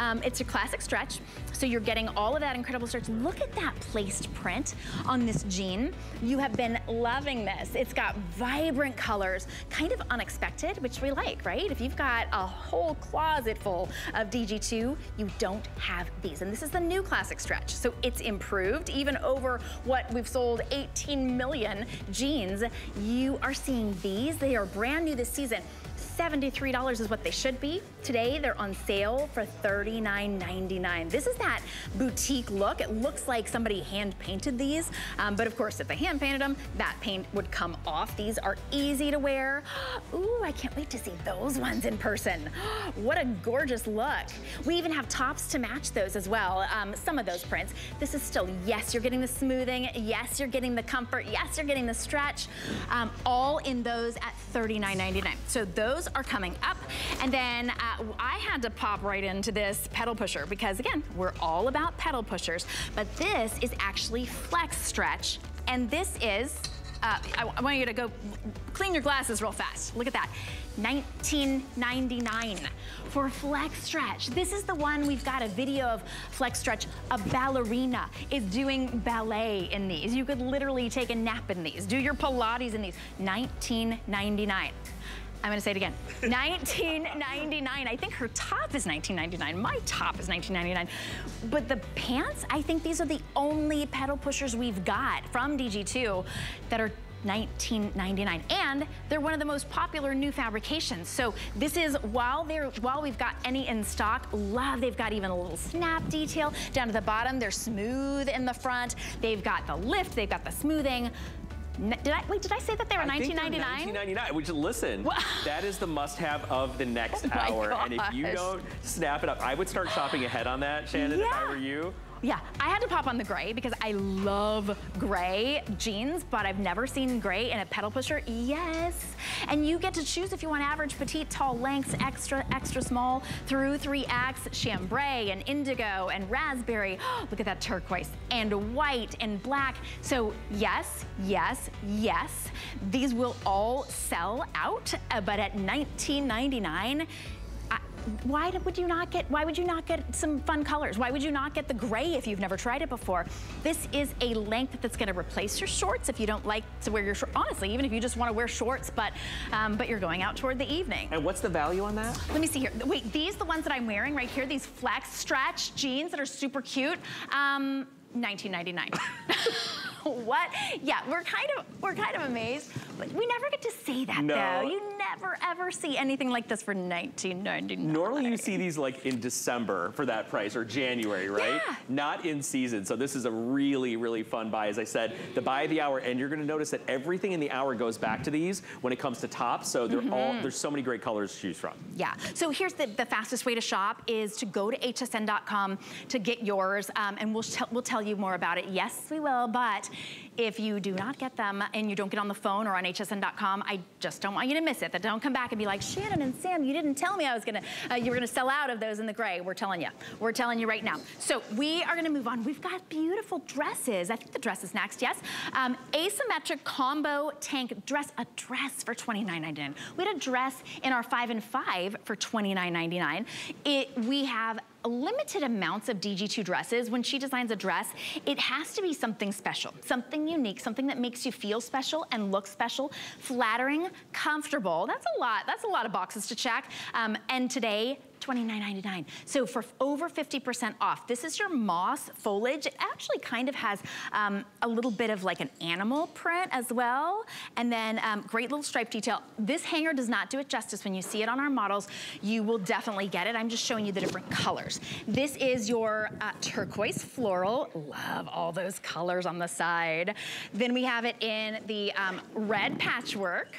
Um, it's a classic stretch, so you're getting all of that incredible stretch. Look at that placed print on this jean. You have been loving this. It's got vibrant colors, kind of unexpected, which we like, right? If you've got a whole closet full of DG2, you don't have these. And this is the new classic stretch, so it's improved. Even over what we've sold 18 million jeans, you are seeing these. They are brand new this season. $73 is what they should be. Today, they're on sale for $39.99. This is that boutique look. It looks like somebody hand painted these, um, but of course, if they hand painted them, that paint would come off. These are easy to wear. Ooh, I can't wait to see those ones in person. what a gorgeous look. We even have tops to match those as well, um, some of those prints. This is still, yes, you're getting the smoothing. Yes, you're getting the comfort. Yes, you're getting the stretch. Um, all in those at $39.99. So those are coming up. And then uh, I had to pop right into this pedal pusher because again, we're all about pedal pushers, but this is actually flex stretch. And this is, uh, I, I want you to go clean your glasses real fast. Look at that. 19.99 for Flex Stretch. This is the one we've got a video of Flex Stretch. A ballerina is doing ballet in these. You could literally take a nap in these, do your Pilates in these. 19.99. I'm gonna say it again. 19.99. I think her top is 19.99. My top is 19.99. But the pants, I think these are the only pedal pushers we've got from DG2 that are 19.99 and they're one of the most popular new fabrications so this is while they're while we've got any in stock love they've got even a little snap detail down to the bottom they're smooth in the front they've got the lift they've got the smoothing did I, wait, did I say that they were 1999? 1999, which listen, that is the must-have of the next oh hour. And if you don't snap it up, I would start shopping ahead on that, Shannon, yeah. if I were you. Yeah, I had to pop on the gray because I love gray jeans, but I've never seen gray in a pedal pusher. Yes. And you get to choose if you want average, petite, tall, lengths, extra, extra small, through 3X, chambray, and indigo, and raspberry. Look at that turquoise, and white, and black. So yes, yes, yes, these will all sell out, uh, but at $19.99, why would you not get, why would you not get some fun colors? Why would you not get the gray if you've never tried it before? This is a length that's gonna replace your shorts if you don't like to wear your shorts. Honestly, even if you just wanna wear shorts, but, um, but you're going out toward the evening. And what's the value on that? Let me see here. Wait, these the ones that I'm wearing right here, these flex stretch jeans that are super cute. Um, 19.99. what? Yeah, we're kind of we're kind of amazed, but we never get to say that no. though. You never ever see anything like this for 19.99. Normally you see these like in December for that price or January, right? Yeah. Not in season. So this is a really really fun buy. As I said, the buy of the hour, and you're going to notice that everything in the hour goes back to these when it comes to tops. So they're mm -hmm. all there's so many great colors to choose from. Yeah. So here's the the fastest way to shop is to go to hsn.com to get yours, um, and we'll we'll tell you more about it. Yes, we will, but if you do not get them and you don't get on the phone or on hsn.com, I just don't want you to miss it. That don't come back and be like, Shannon and Sam, you didn't tell me I was gonna, uh, you were gonna sell out of those in the gray. We're telling you. We're telling you right now. So we are gonna move on. We've got beautiful dresses. I think the dress is next, yes? Um, asymmetric combo tank dress, a dress for $29.99. We had a dress in our five and five for $29.99. It, we have limited amounts of DG2 dresses. When she designs a dress, it has to be something special, something unique, something that makes you feel special and look special, flattering, comfortable. That's a lot. That's a lot of boxes to check. Um, and today, $29.99. So for over 50% off, this is your moss foliage. It actually kind of has um, a little bit of like an animal print as well. And then um, great little stripe detail. This hanger does not do it justice. When you see it on our models, you will definitely get it. I'm just showing you the different colors. This is your uh, turquoise floral. Love all those colors on the side. Then we have it in the um, red patchwork.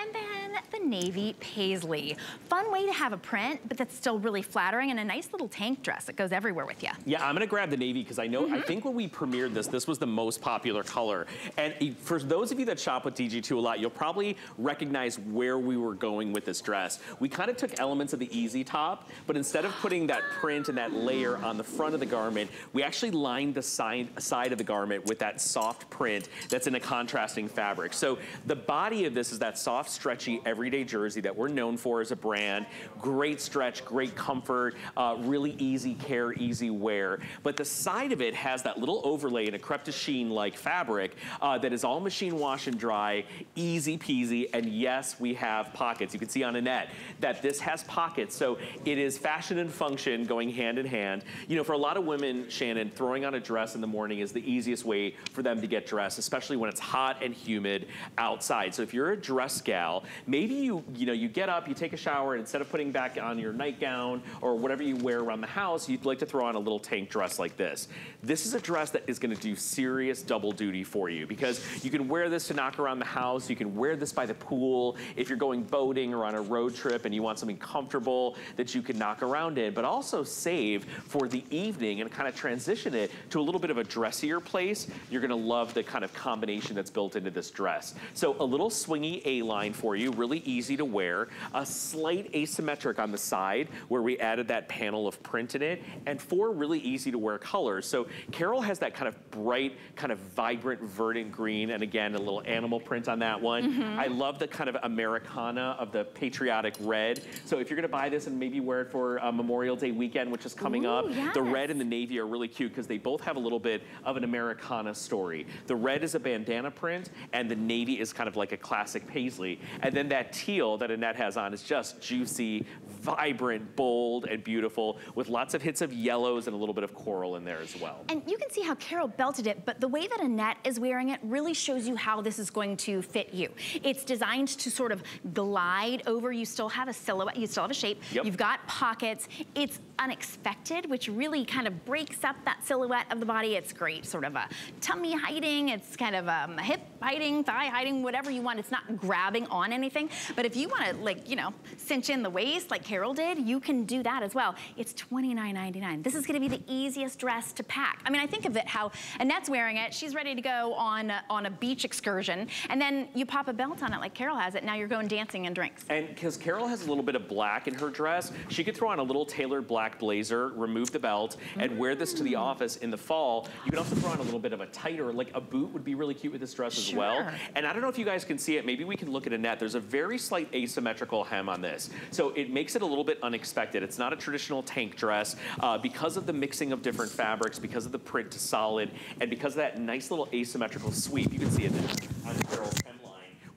And then the navy paisley. Fun way to have a print, but that's still really flattering and a nice little tank dress that goes everywhere with you. Yeah, I'm gonna grab the navy because I know, mm -hmm. I mm-hmm. think when we premiered this, this was the most popular color. And for those of you that shop with DG2 a lot, you'll probably recognize where we were going with this dress. We kind of took elements of the easy top, but instead of putting that print and that layer on the front of the garment, we actually lined the side, side of the garment with that soft print that's in a contrasting fabric. So the body of this is that soft soft, stretchy, everyday jersey that we're known for as a brand. Great stretch, great comfort, uh, really easy care, easy wear. But the side of it has that little overlay in a crepe de chine-like fabric uh, that is all machine wash and dry, easy peasy, and yes, we have pockets. You can see on Annette that this has pockets, so it is fashion and function going hand in hand. You know, for a lot of women, Shannon, throwing on a dress in the morning is the easiest way for them to get dressed, especially when it's hot and humid outside. So if you're a dress gal, maybe you, you know, you get up, you take a shower, and instead of putting back on your nightgown or whatever you wear around the house, you'd like to throw on a little tank dress like this. This is a dress that is gonna do serious double duty for you because you can wear this to knock around the house, you can wear this by the pool, if you're going boating or on a road trip and you want something comfortable that you can knock around in, but also save for the evening and kind of transition it to a little bit of a dressier place. You're gonna love the kind of combination that's built into this dress. So a little swingy A-line for you, really easy to wear, a slight asymmetric on the side where we added that panel of print in it, and four really easy to wear colors. So Carol has that kind of bright, kind of vibrant verdant green, and again, a little animal print on that one. Mm -hmm. I love the kind of Americana of the patriotic red. So if you're gonna buy this and maybe wear it for uh, Memorial Day weekend, which is coming Ooh, up, yes. the red and the navy are really cute because they both have a little bit of an Americana story. The red is a bandana print, and the navy is kind of like a classic paisley. And then that teal that Annette has on is just juicy, vibrant, bold, and beautiful with lots of hits of yellows and a little bit of coral in there as well. And you can see how Carol belted it, but the way that Annette is wearing it really shows you how this is going to fit you. It's designed to sort of glide over. You still have a silhouette, you still have a shape. Yep. You've got pockets. It's unexpected, which really kind of breaks up that silhouette of the body. It's great, sort of a tummy hiding. It's kind of um, a hip hiding, thigh hiding, whatever you want. It's not grabbing on anything. But if you want to, like, you know, cinch in the waist like Carol did, you can do that as well. It's $29.99. This is going to be the easiest dress to pack. I mean, I think of it how Annette's wearing it. She's ready to go on, uh, on a beach excursion. And then you pop a belt on it like Carol has it. Now you're going dancing and drinks. And because Carol has a little bit of black in her dress, she could throw on a little tailored black blazer, remove the belt, and mm. wear this to the mm. office in the fall. You can also throw on a little bit of a tighter, like a boot would be really cute with this dress sure. as well. And I don't know if you guys can see it. Maybe we can look at Annette. There's a very slight asymmetrical hem on this. So it makes it a little bit unexpected. It's not a traditional tank dress. Uh, because of the mixing of different fabrics, because of the print to solid, and because of that nice little asymmetrical sweep, you can see it on the girl's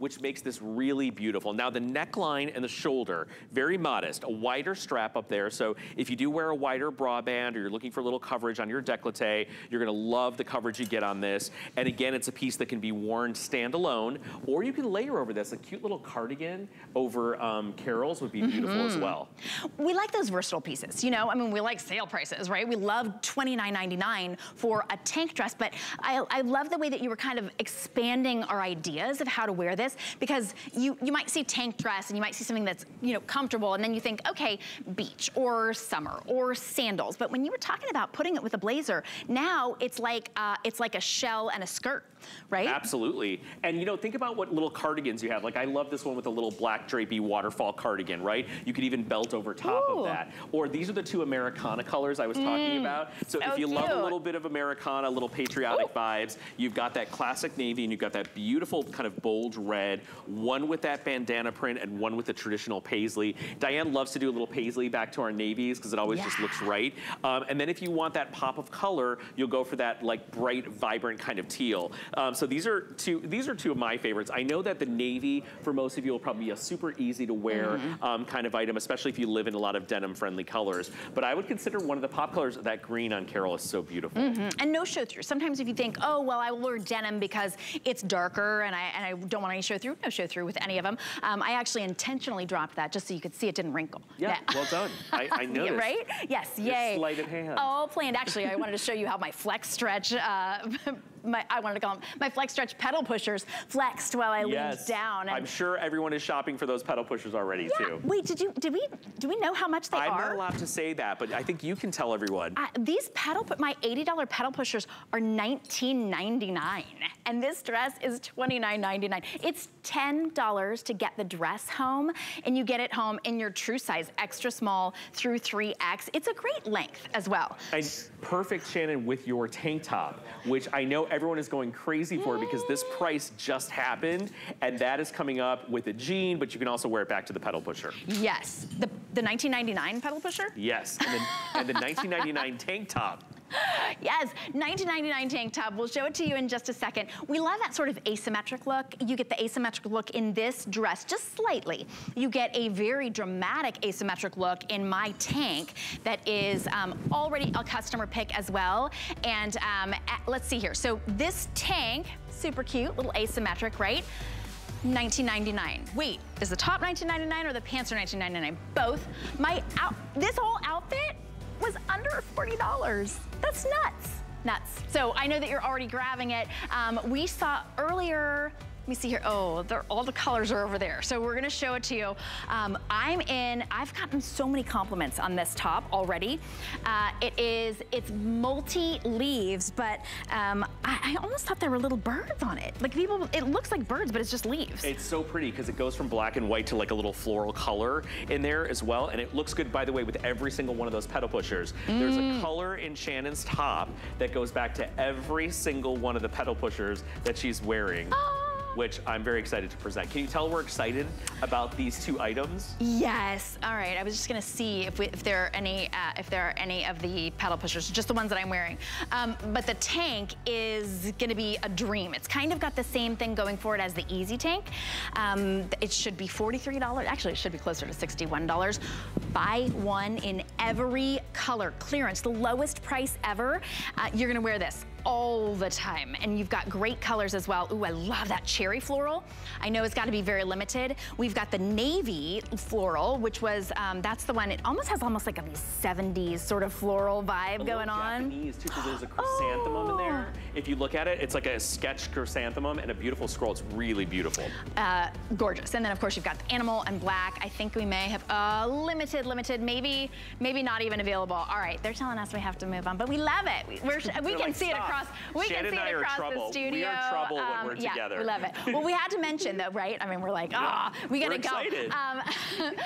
which makes this really beautiful. Now the neckline and the shoulder, very modest, a wider strap up there. So if you do wear a wider bra band or you're looking for a little coverage on your decollete, you're gonna love the coverage you get on this. And again, it's a piece that can be worn standalone, or you can layer over this. A cute little cardigan over um, Carol's would be beautiful mm -hmm. as mm-hmm. well. We like those versatile pieces, you know? I mean, we like sale prices, right? We love $29.99 for a tank dress, but I, I love the way that you were kind of expanding our ideas of how to wear this this because you, you might see tank dress and you might see something that's, you know, comfortable and then you think, okay, beach or summer or sandals. But when you were talking about putting it with a blazer, now it's like, uh, it's like a shell and a skirt, right? Absolutely. And you know, think about what little cardigans you have. Like I love this one with a little black drapey waterfall cardigan, right? You could even belt over top Ooh. of that. Or these are the two Americana colors I was mm. talking about. So, if you cute. love a little bit of Americana, little patriotic Ooh. vibes, you've got that classic navy and you've got that beautiful kind of bold red red, one with that bandana print and one with the traditional paisley. Diane loves to do a little paisley back to our navies because it always yeah. just looks right. Um, and then if you want that pop of color, you'll go for that like bright, vibrant kind of teal. Um, so these are two these are two of my favorites. I know that the navy for most of you will probably be a super easy to wear mm -hmm. um, kind of item, especially if you live in a lot of denim friendly colors. But I would consider one of the pop colors, that green on Carol is so beautiful. Mm -hmm. And no show through. Sometimes if you think, oh, well, I will wear denim because it's darker and I, and I don't want any show through, no show through with any of them. Um, I actually intentionally dropped that just so you could see it didn't wrinkle. Yeah, yeah. well done. I, I noticed. right? Yes, yay. sleight of hand. All planned. Actually, I wanted to show you how my flex stretch uh, my, I wanted to call them, my flex stretch pedal pushers flexed while I yes. leaned down. I'm sure everyone is shopping for those pedal pushers already yeah. too. Wait, did you, did we, do we know how much they I'm are? I'm not allowed to say that, but I think you can tell everyone. Uh, these pedal, my $80 pedal pushers are $19.99 and this dress is $29.99. It's It's $10 to get the dress home, and you get it home in your true size, extra small through 3X. It's a great length as well. And perfect, Shannon, with your tank top, which I know everyone is going crazy for because this price just happened, and that is coming up with a jean, but you can also wear it back to the pedal pusher. Yes, the, the 1999 pedal pusher? Yes, and, then, and the 1999 tank top. Yes, 1999 tank top. We'll show it to you in just a second. We love that sort of asymmetric look. You get the asymmetric look in this dress, just slightly. You get a very dramatic asymmetric look in my tank that is um, already a customer pick as well. And um, at, let's see here. So this tank, super cute, little asymmetric, right? 1999. Wait, is the top 1999 or the pants are 1999? Both. My out, this whole outfit was under $40. That's nuts. Nuts. So I know that you're already grabbing it. Um, we saw earlier let me see here. Oh, all the colors are over there. So we're gonna show it to you. Um, I'm in, I've gotten so many compliments on this top already. Uh, it is, it's multi-leaves, but um, I, I, almost thought there were little birds on it. Like people, it looks like birds, but it's just leaves. It's so pretty because it goes from black and white to like a little floral color in there as well. And it looks good, by the way, with every single one of those pedal pushers. Mm. There's a mm. color in Shannon's top that goes back to every single one of the pedal pushers that she's wearing. Oh which I'm very excited to present. Can you tell we're excited about these two items? Yes. All right. I was just gonna see if, we, if there are any uh, if there are any of the pedal pushers, just the ones that I'm wearing. Um, but the tank is gonna be a dream. It's kind of got the same thing going for it as the Easy Tank. Um, it should be $43. Actually, it should be closer to $61. Buy one in every color. Clearance, the lowest price ever. Uh, you're gonna wear this all the time. And you've got great colors as well. Ooh, I love that cherry floral. I know it's gotta be very limited. We've got the navy floral, which was, um, that's the one, it almost has almost like a 70s sort of floral vibe a going on. Japanese too, because there's a chrysanthemum oh. in there. Oh. If you look at it, it's like a sketch chrysanthemum and a beautiful scroll. It's really beautiful. Uh, gorgeous. And then of course you've got the animal and black. I think we may have, uh, limited, limited, maybe, maybe not even available. All right, they're telling us we have to move on, but we love it. We, we can like, see stop. it across. We Shannon can see it across the studio. We are trouble um, when we're yeah, together. we love it. Well, we had to mention though, right? I mean, we're like, ah, oh, we gotta go. Um,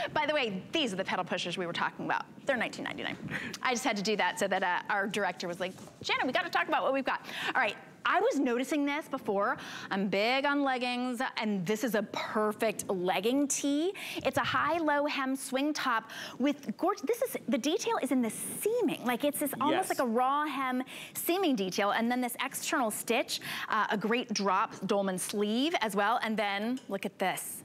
by the way, these are the pedal pushers we were talking about. They're 19.99. I just had to do that so that uh, our director was like, Shannon, we got to talk about what we've got. All right, I was noticing this before. I'm big on leggings, and this is a perfect legging tee. It's a high-low hem swing top with gorgeous, this is, the detail is in the seaming. Like it's this almost yes. like a raw hem seaming detail, and then this external stitch, uh, a great drop dolman sleeve as well, and then look at this.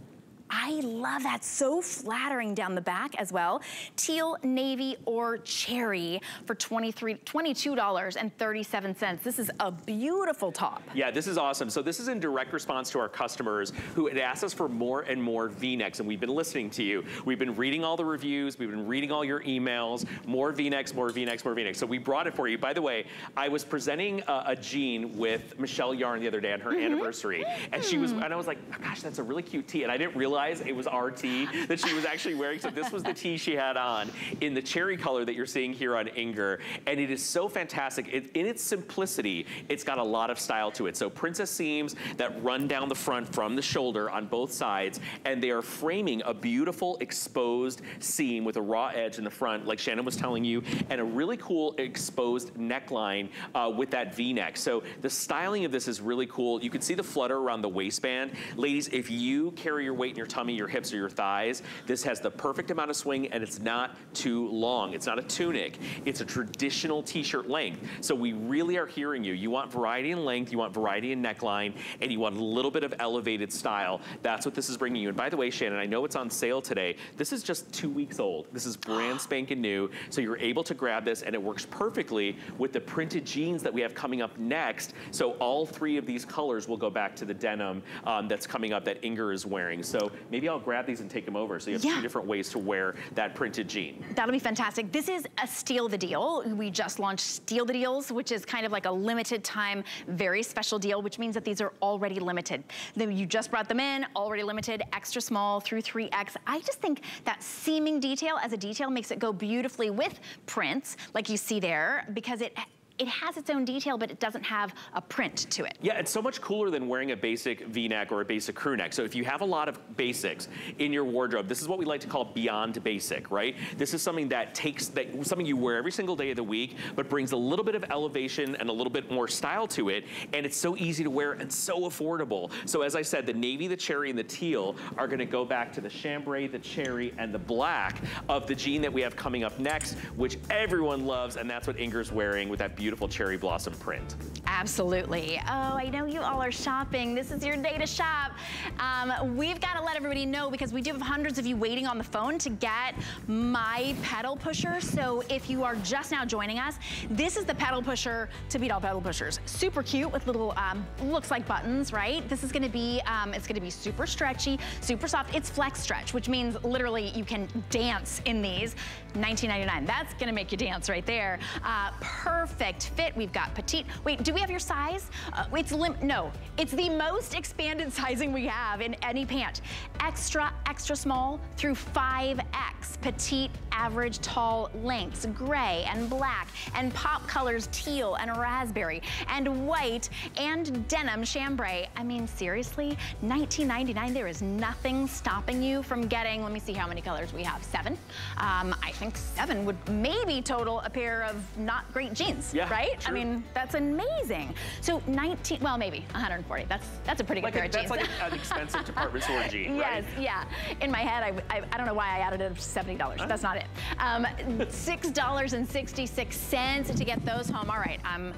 I love that. So flattering down the back as well. Teal, navy, or cherry for $22.37. This is a beautiful top. Yeah, this is awesome. So this is in direct response to our customers who had asked us for more and more V-necks, and we've been listening to you. We've been reading all the reviews. We've been reading all your emails. More V-necks, more V-necks, more V-necks. So we brought it for you. By the way, I was presenting a, a jean with Michelle Yarn the other day on her mm -hmm. anniversary, and she was, and I was like, oh, gosh, that's a really cute tee, and I didn't realize realize it was our tee that she was actually wearing. So this was the tee she had on in the cherry color that you're seeing here on Inger. And it is so fantastic. It, in its simplicity, it's got a lot of style to it. So princess seams that run down the front from the shoulder on both sides. And they are framing a beautiful exposed seam with a raw edge in the front, like Shannon was telling you, and a really cool exposed neckline uh, with that V-neck. So the styling of this is really cool. You can see the flutter around the waistband. Ladies, if you carry your weight in your tummy, your hips, or your thighs. This has the perfect amount of swing and it's not too long. It's not a tunic. It's a traditional t-shirt length. So we really are hearing you. You want variety in length, you want variety in neckline, and you want a little bit of elevated style. That's what this is bringing you. And by the way, Shannon, I know it's on sale today. This is just two weeks old. This is brand spanking new. So you're able to grab this and it works perfectly with the printed jeans that we have coming up next. So all three of these colors will go back to the denim um, that's coming up that Inger is wearing. So maybe I'll grab these and take them over. So you have yeah. two different ways to wear that printed jean. That'll be fantastic. This is a Steal the Deal. We just launched Steal the Deals, which is kind of like a limited time, very special deal, which means that these are already limited. Then you just brought them in, already limited, extra small through 3X. I just think that seaming detail as a detail makes it go beautifully with prints, like you see there, because it it has its own detail, but it doesn't have a print to it. Yeah, it's so much cooler than wearing a basic v-neck or a basic crew neck. So if you have a lot of basics in your wardrobe, this is what we like to call beyond basic, right? This is something that takes, that something you wear every single day of the week, but brings a little bit of elevation and a little bit more style to it. And it's so easy to wear and so affordable. So as I said, the navy, the cherry, and the teal are gonna go back to the chambray, the cherry, and the black of the jean that we have coming up next, which everyone loves, and that's what Inger's wearing with that beautiful cherry blossom print. Absolutely. Oh, I know you all are shopping. This is your day to shop. Um, we've got to let everybody know because we do have hundreds of you waiting on the phone to get my pedal pusher. So if you are just now joining us, this is the pedal pusher to beat all pedal pushers. Super cute with little, um, looks like buttons, right? This is going to be, um, it's going to be super stretchy, super soft. It's flex stretch, which means literally you can dance in these. 19.99. That's going to make you dance right there. Uh, perfect fit. We've got petite. Wait, do we have your size? Uh, it's lim no, it's the most expanded sizing we have in any pant. Extra, extra small through 5X. Petite, average, tall lengths, gray and black and pop colors teal and raspberry and white and denim chambray. I mean, seriously, 19.99. there is nothing stopping you from getting, let me see how many colors we have, seven. Um, I think seven would maybe total a pair of not great jeans, yeah, right? True. I mean, that's amazing. So 19, well, maybe 140. That's that's a pretty like good a, pair of that's jeans. like an expensive department store jean, Yes, yeah. In my head, I, I, I don't know why I added it to $70. That's not it. Um, $6.66 to get those home. All right, um,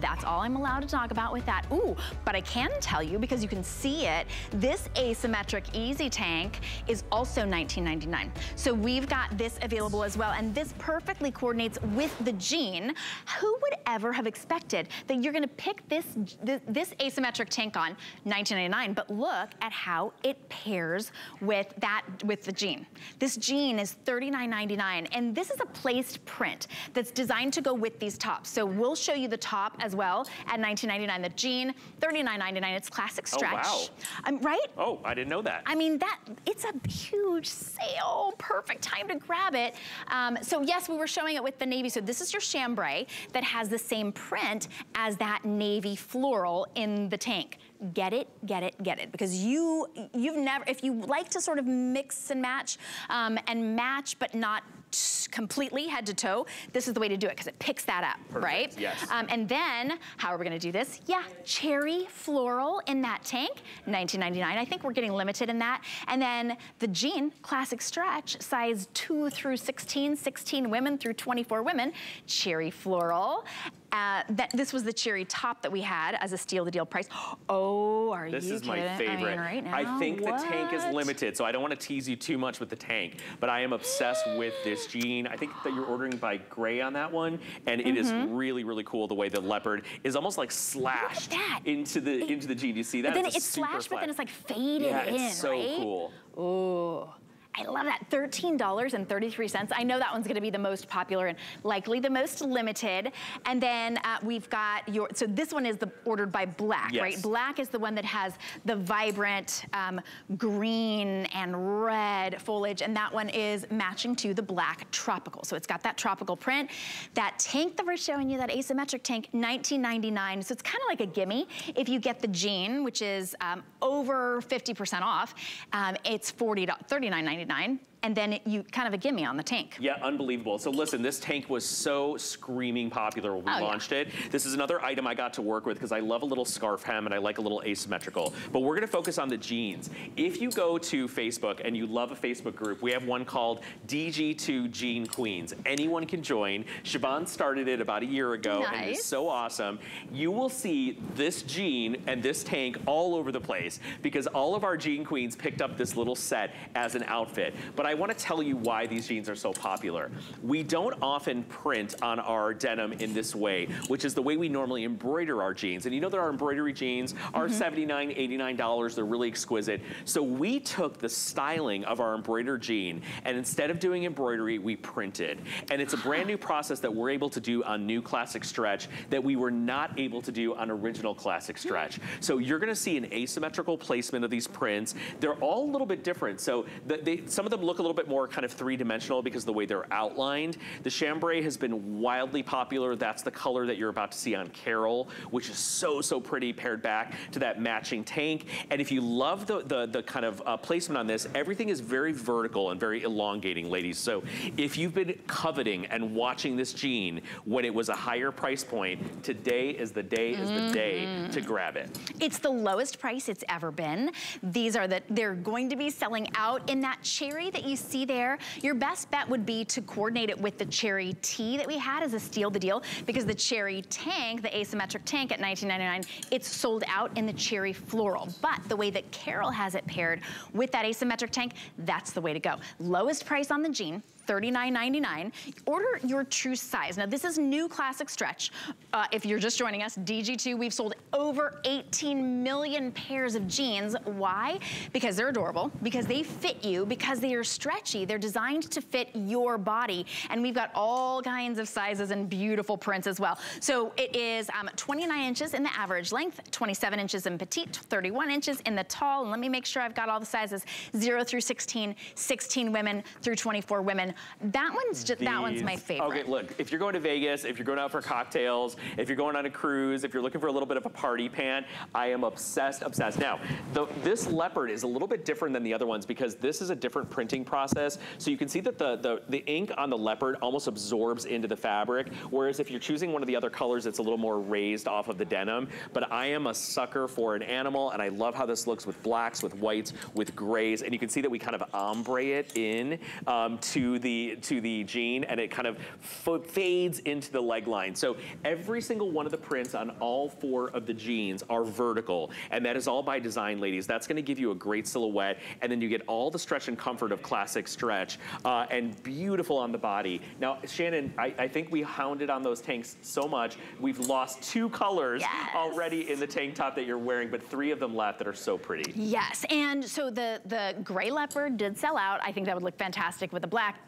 that's all I'm allowed to talk about with that. Ooh, but I can tell you, because you can see it, this asymmetric easy tank is also $19.99. So we've got this available as well, and this perfectly coordinates with the jean. Who would ever have expected that you're gonna pick this, this, this asymmetric tank on $19.99, but look at how it pairs with that, with the jean. This jean is $39.99, and this is a placed print that's designed to go with these tops. So we'll show you the top as well at $19.99. The jean, $39.99, it's classic stretch. Oh, wow. Um, right? Oh, I didn't know that. I mean, that it's a huge sale. Perfect time to grab it. Um, so yes, we were showing it with the navy. So this is your chambray that has the same print as that navy floral in the tank. Get it, get it, get it. Because you, you've never, if you like to sort of mix and match um, and match but not completely head to toe, this is the way to do it because it picks that up, Perfect, right? yes. Um, and then, how are we gonna do this? Yeah, cherry floral in that tank, 19.99. I think we're getting limited in that. And then the jean, classic stretch, size two through 16, 16 women through 24 women, cherry floral. Uh, that this was the cherry top that we had as a steal the deal price. Oh, are This you is my favorite. I mean, right now, I think what? the tank is limited, so I don't want to tease you too much with the tank, but I am obsessed with this jean. I think that you're ordering by gray on that one, and it is Mm-hmm. really, really cool the way the leopard is almost like slashed into the into the jean. You see that? But then It's it's super flashed, but then it's like faded yeah, in, it's so right? cool. Ooh. I love that, $13.33. I know that one's gonna be the most popular and likely the most limited. And then uh, we've got your, so this one is the ordered by black, Yes. right? Black is the one that has the vibrant um, green and red foliage, and that one is matching to the black tropical. So it's got that tropical print. That tank that we're showing you, that asymmetric tank, $19.99. So it's kind of like a gimme. If you get the jean, which is um, over 50% off, um, it's $40, $39.99. And then you kind of a gimme on the tank. Yeah, unbelievable. So listen, this tank was so screaming popular when we Oh, yeah. launched it. This is another item I got to work with because I love a little scarf hem and I like a little asymmetrical. But we're gonna focus on the jeans. If you go to Facebook and you love a Facebook group, we have one called DG2 Jean Queens. Anyone can join. Siobhan started it about a year ago and it's so awesome. You will see this jean and this tank all over the place because all of our jean queens picked up this little set as an outfit. But I want to tell you why these jeans are so popular. We don't often print on our denim in this way, which is the way we normally embroider our jeans. And you know that our embroidery jeans are mm-hmm. $79, $89. They're really exquisite. So we took the styling of our embroidered jean and instead of doing embroidery, we printed. And it's a brand new process that we're able to do on new classic stretch that we were not able to do on original classic hmm. stretch. So you're gonna see an asymmetrical placement of these prints. They're all a little bit different. So the, they, some of them look a little bit more kind of three-dimensional because of the way they're outlined. The chambray has been wildly popular. That's the color that you're about to see on Carol, which is so, so pretty paired back to that matching tank. And if you love the, the, the kind of uh, placement on this, everything is very vertical and very elongating, ladies. So if you've been coveting and watching this jean when it was a higher price point, today is the day, is the day Mm-hmm. to grab it. It's the lowest price it's ever been. These are the, they're going to be selling out in that cherry that you see there. Your best bet would be to coordinate it with the cherry tee that we had as a steal the deal because the cherry tank, the asymmetric tank at $19.99, it's sold out in the cherry floral. But the way that Carol has it paired with that asymmetric tank, that's the way to go. Lowest price on the jean, $39.99. Order your true size. Now, this is new classic stretch. Uh, if you're just joining us, DG2, we've sold over 18 million pairs of jeans. Why? Because they're adorable, because they fit you, because they are stretchy. They're designed to fit your body. And we've got all kinds of sizes and beautiful prints as well. So it is um, 29 inches in the average length, 27 inches in petite, 31 inches in the tall. And let me make sure I've got all the sizes, 0 through 16, 16 women through 24 women. That one's just, that one's my favorite. Okay, look, if you're going to Vegas, if you're going out for cocktails, if you're going on a cruise, if you're looking for a little bit of a party pant, I am obsessed, obsessed. Now, the, this leopard is a little bit different than the other ones because this is a different printing process. So you can see that the, the, the ink on the leopard almost absorbs into the fabric, whereas if you're choosing one of the other colors, it's a little more raised off of the denim. But I am a sucker for an animal, and I love how this looks with blacks, with whites, with grays, and you can see that we kind of ombre it in um, to the to the jean, and it kind of f- fades into the leg line. So every single one of the prints on all four of the jeans are vertical, and that is all by design, ladies. That's going to give you a great silhouette, and then you get all the stretch and comfort of classic stretch, uh, and beautiful on the body. Now, Shannon, I, I think we hounded on those tanks so much, we've lost two colors Yes. already in the tank top that you're wearing, but three of them left that are so pretty. Yes, and so the, the gray leopard did sell out. I think that would look fantastic with the black,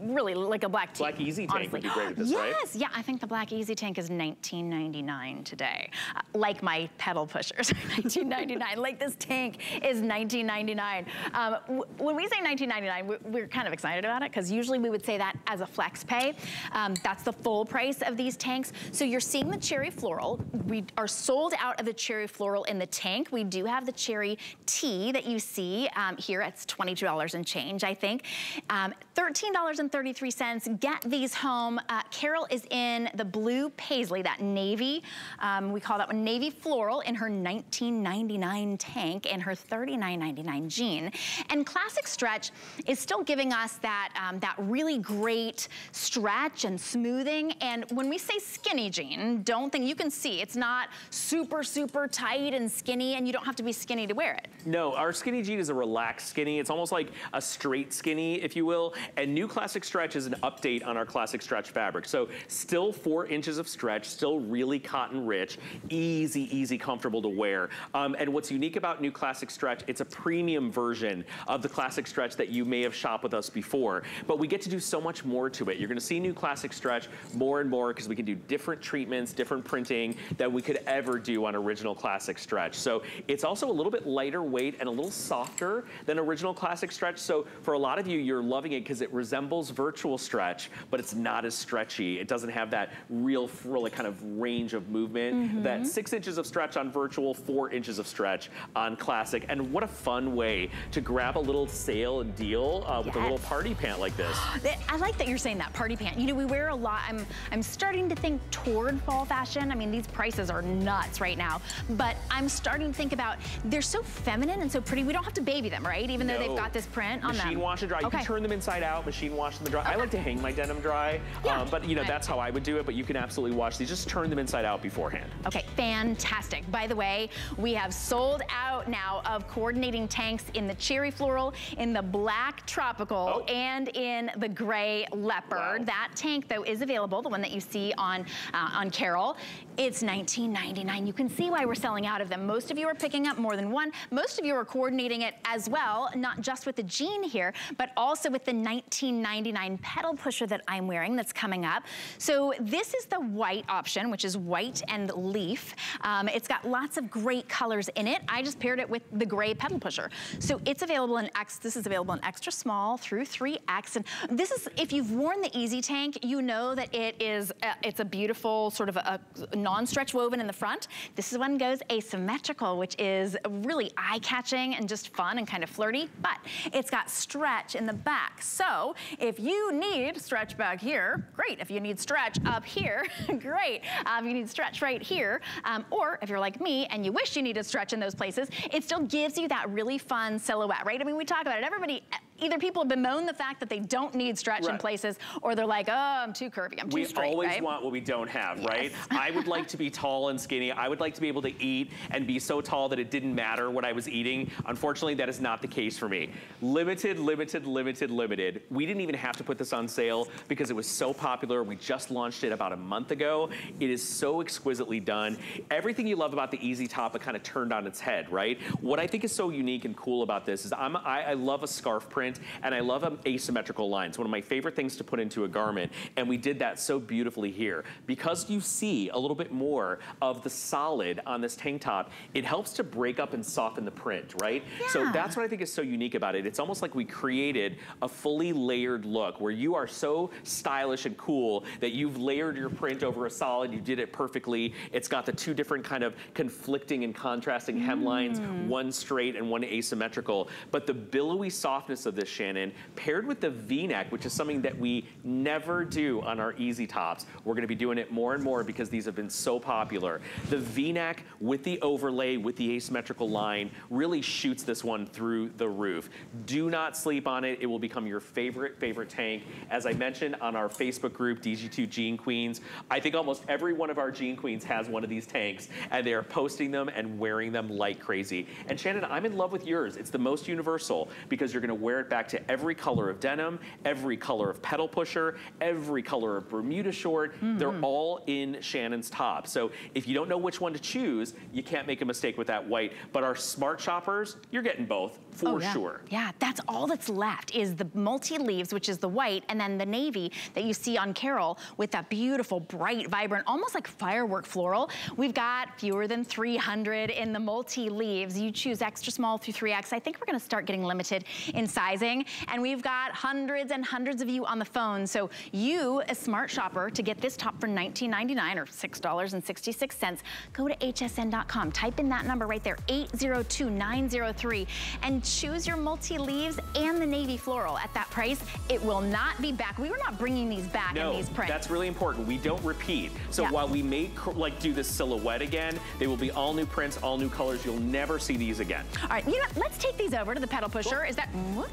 really like a black tank. Black Easy Tank would honestly. be great with this, yes, right? yeah, I think the black easy tank is 19.99 today. Uh, like my pedal pushers, 19.99. like this tank is 19.99. Um, when we say 19.99, we're, we're kind of excited about it because usually we would say that as a flex pay. Um, that's the full price of these tanks. So you're seeing the cherry floral. We are sold out of the cherry floral in the tank. We do have the cherry tee that you see um, here. It's $22 and change, I think. Um, $13.33. Get these home. Uh, Carol is in the blue paisley, that navy. Um, we call that one navy floral in her 19.99 tank and her 39.99 jean. And classic stretch is still giving us that um, that really great stretch and smoothing. And when we say skinny jean, don't think you can see it's not super super tight and skinny, and you don't have to be skinny to wear it. No, our skinny jean is a relaxed skinny. It's almost like a straight skinny, if you will. And new classic stretch is an update on our classic stretch fabric. So still four inches of stretch, still really cotton rich, easy, easy, comfortable to wear. Um, and what's unique about new classic stretch, it's a premium version of the classic stretch that you may have shopped with us before. But we get to do so much more to it. You're gonna see new classic stretch more and more because we can do different treatments, different printing than we could ever do on original classic stretch. So it's also a little bit lighter weight and a little softer than original classic stretch. So for a lot of you, you're loving it because it resembles virtual stretch, but it's not as stretchy. It doesn't have that real, really kind of range of movement. That six inches of stretch on virtual, four inches of stretch on classic. And what a fun way to grab a little sale and deal uh, with a little party pant like this. I like that you're saying that party pant. You know, we wear a lot. I'm I'm starting to think toward fall fashion. I mean, these prices are nuts right now. But I'm starting to think about they're so feminine and so pretty. We don't have to baby them, right? Even though they've got this print on them. Machine wash and dry. You Okay. can turn them inside out, machine wash them dry. I like to hang my denim dry, Yeah. um, but you know, that's how I would do it, but you can absolutely wash these. Just turn them inside out beforehand. Okay, fantastic. By the way, we have sold out now of coordinating tanks in the cherry floral, in the black tropical, Oh. and in the gray leopard. Wow. That tank, though, is available, the one that you see on, uh, on Carol. It's $19.99. You can see why we're selling out of them. Most of you are picking up more than one. Most of you are coordinating it as well, not just with the jean here, but also with the $19.99 pedal pusher that I'm wearing that's coming up. So this is the white option, which is white and leaf. Um, it's got lots of great colors in it. I just paired it with the gray pedal pusher. So it's available in X, this is available in extra small through 3X. And this is, if you've worn the Easy Tank, you know that it is, uh, it's a beautiful sort of a, a non-stretch woven in the front. This one goes asymmetrical, which is really eye-catching and just fun and kind of flirty, but it's got stretch in the back. So if you need stretch back here, great. If you need stretch up here, great. Um, you need stretch right here. Um, or if you're like me and you wish you needed stretch in those places, it still gives you that really fun silhouette, right? I mean, we talk about it. Everybody, either people bemoan the fact that they don't need stretch right. in places, or they're like, oh, I'm too curvy, I'm too we straight, We always right? want what we don't have, yes. right? I would like to be tall and skinny. I would like to be able to eat and be so tall that it didn't matter what I was eating. Unfortunately, that is not the case for me. Limited, limited, limited, limited. We didn't even have to put this on sale because it was so popular. We just launched it about a month ago. It is so exquisitely done. Everything you love about the Easy Top, it kind of turned on its head, right? What I think is so unique and cool about this is I'm, I, I love a scarf print and I love um, asymmetrical lines. One of my favorite things to put into a garment, and we did that so beautifully here. Because you see a little bit more of the solid on this tank top, it helps to break up and soften the print, right? Yeah. So that's what I think is so unique about it. It's almost like we created a fully layered look where you are so stylish and cool that you've layered your print over a solid, you did it perfectly. It's got the two different kind of conflicting and contrasting mm. hemlines, one straight and one asymmetrical. But the billowy softness of this, Shannon, paired with the V-neck, which is something that we never do on our easy tops. We're gonna be doing it more and more because these have been so popular. The V-neck with the overlay, with the asymmetrical line, really shoots this one through the roof. Do not sleep on it. It will become your favorite, favorite tank. As I mentioned on our Facebook group, DG2 Jean Queens, I think almost every one of our Jean Queens has one of these tanks and they are posting them and wearing them like crazy. And Shannon, I'm in love with yours. It's the most universal because you're gonna wear it back to every color of denim, every color of pedal pusher, every color of Bermuda short. Mm -hmm. They're all in Shannon's top. So if you don't know which one to choose, you can't make a mistake with that white. But our smart shoppers, you're getting both Oh, for oh, yeah. sure. Yeah, that's all that's left is the multi-leaves, which is the white, and then the navy that you see on Carol with that beautiful, bright, vibrant, almost like firework floral. We've got fewer than 300 in the multi-leaves. You choose extra small through 3X. I think we're gonna start getting limited in sizing. And we've got hundreds and hundreds of you on the phone. So you, a smart shopper, to get this top for $19.99 or $6.66, go to hsn.com. Type in that number right there, 802903, and choose your multi-leaves and the navy floral at that price. It will not be back. We were not bringing these back no, in these prints. that's really important. We don't repeat. So yeah. while we may like do this silhouette again, they will be all new prints, all new colors. You'll never see these again. All right, you know, let's take these over to the pedal pusher. Cool. Is that,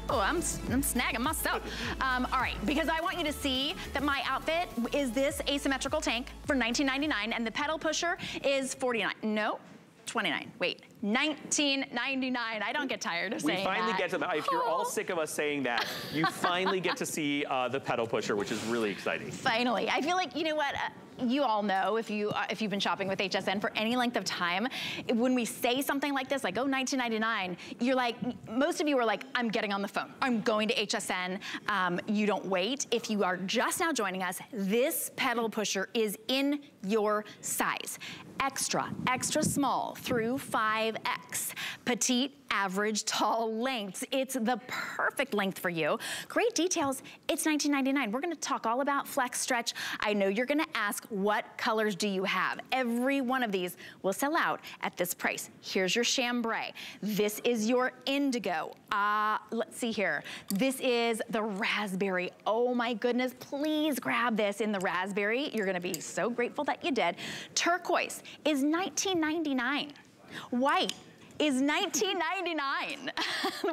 oh, I'm, I'm snagging myself. Um, all right, because I want you to see that my outfit is this asymmetrical tank for $19.99 and the pedal pusher is 49. No, 29. Wait, 19.99. I don't get tired of we saying that. We finally get to that. If you're all sick of us saying that, you finally get to see uh, the pedal pusher, which is really exciting. Finally. I feel like, you know what? Uh, you all know if you uh, if you've been shopping with HSN for any length of time, when we say something like this, like oh 19.99, you're like most of you are like I'm getting on the phone. I'm going to HSN. Um, you don't wait. If you are just now joining us, this pedal pusher is in your size. Extra, extra small through 5X. Petite, average, tall lengths. It's the perfect length for you. Great details. It's $19.99. We're gonna talk all about flex stretch. I know you're gonna ask what colors do you have? Every one of these will sell out at this price. Here's your chambray. This is your indigo. Uh, let's see here. This is the raspberry. Oh my goodness, please grab this in the raspberry. You're gonna be so grateful that you did. Turquoise is $19.99. White, is $19.99.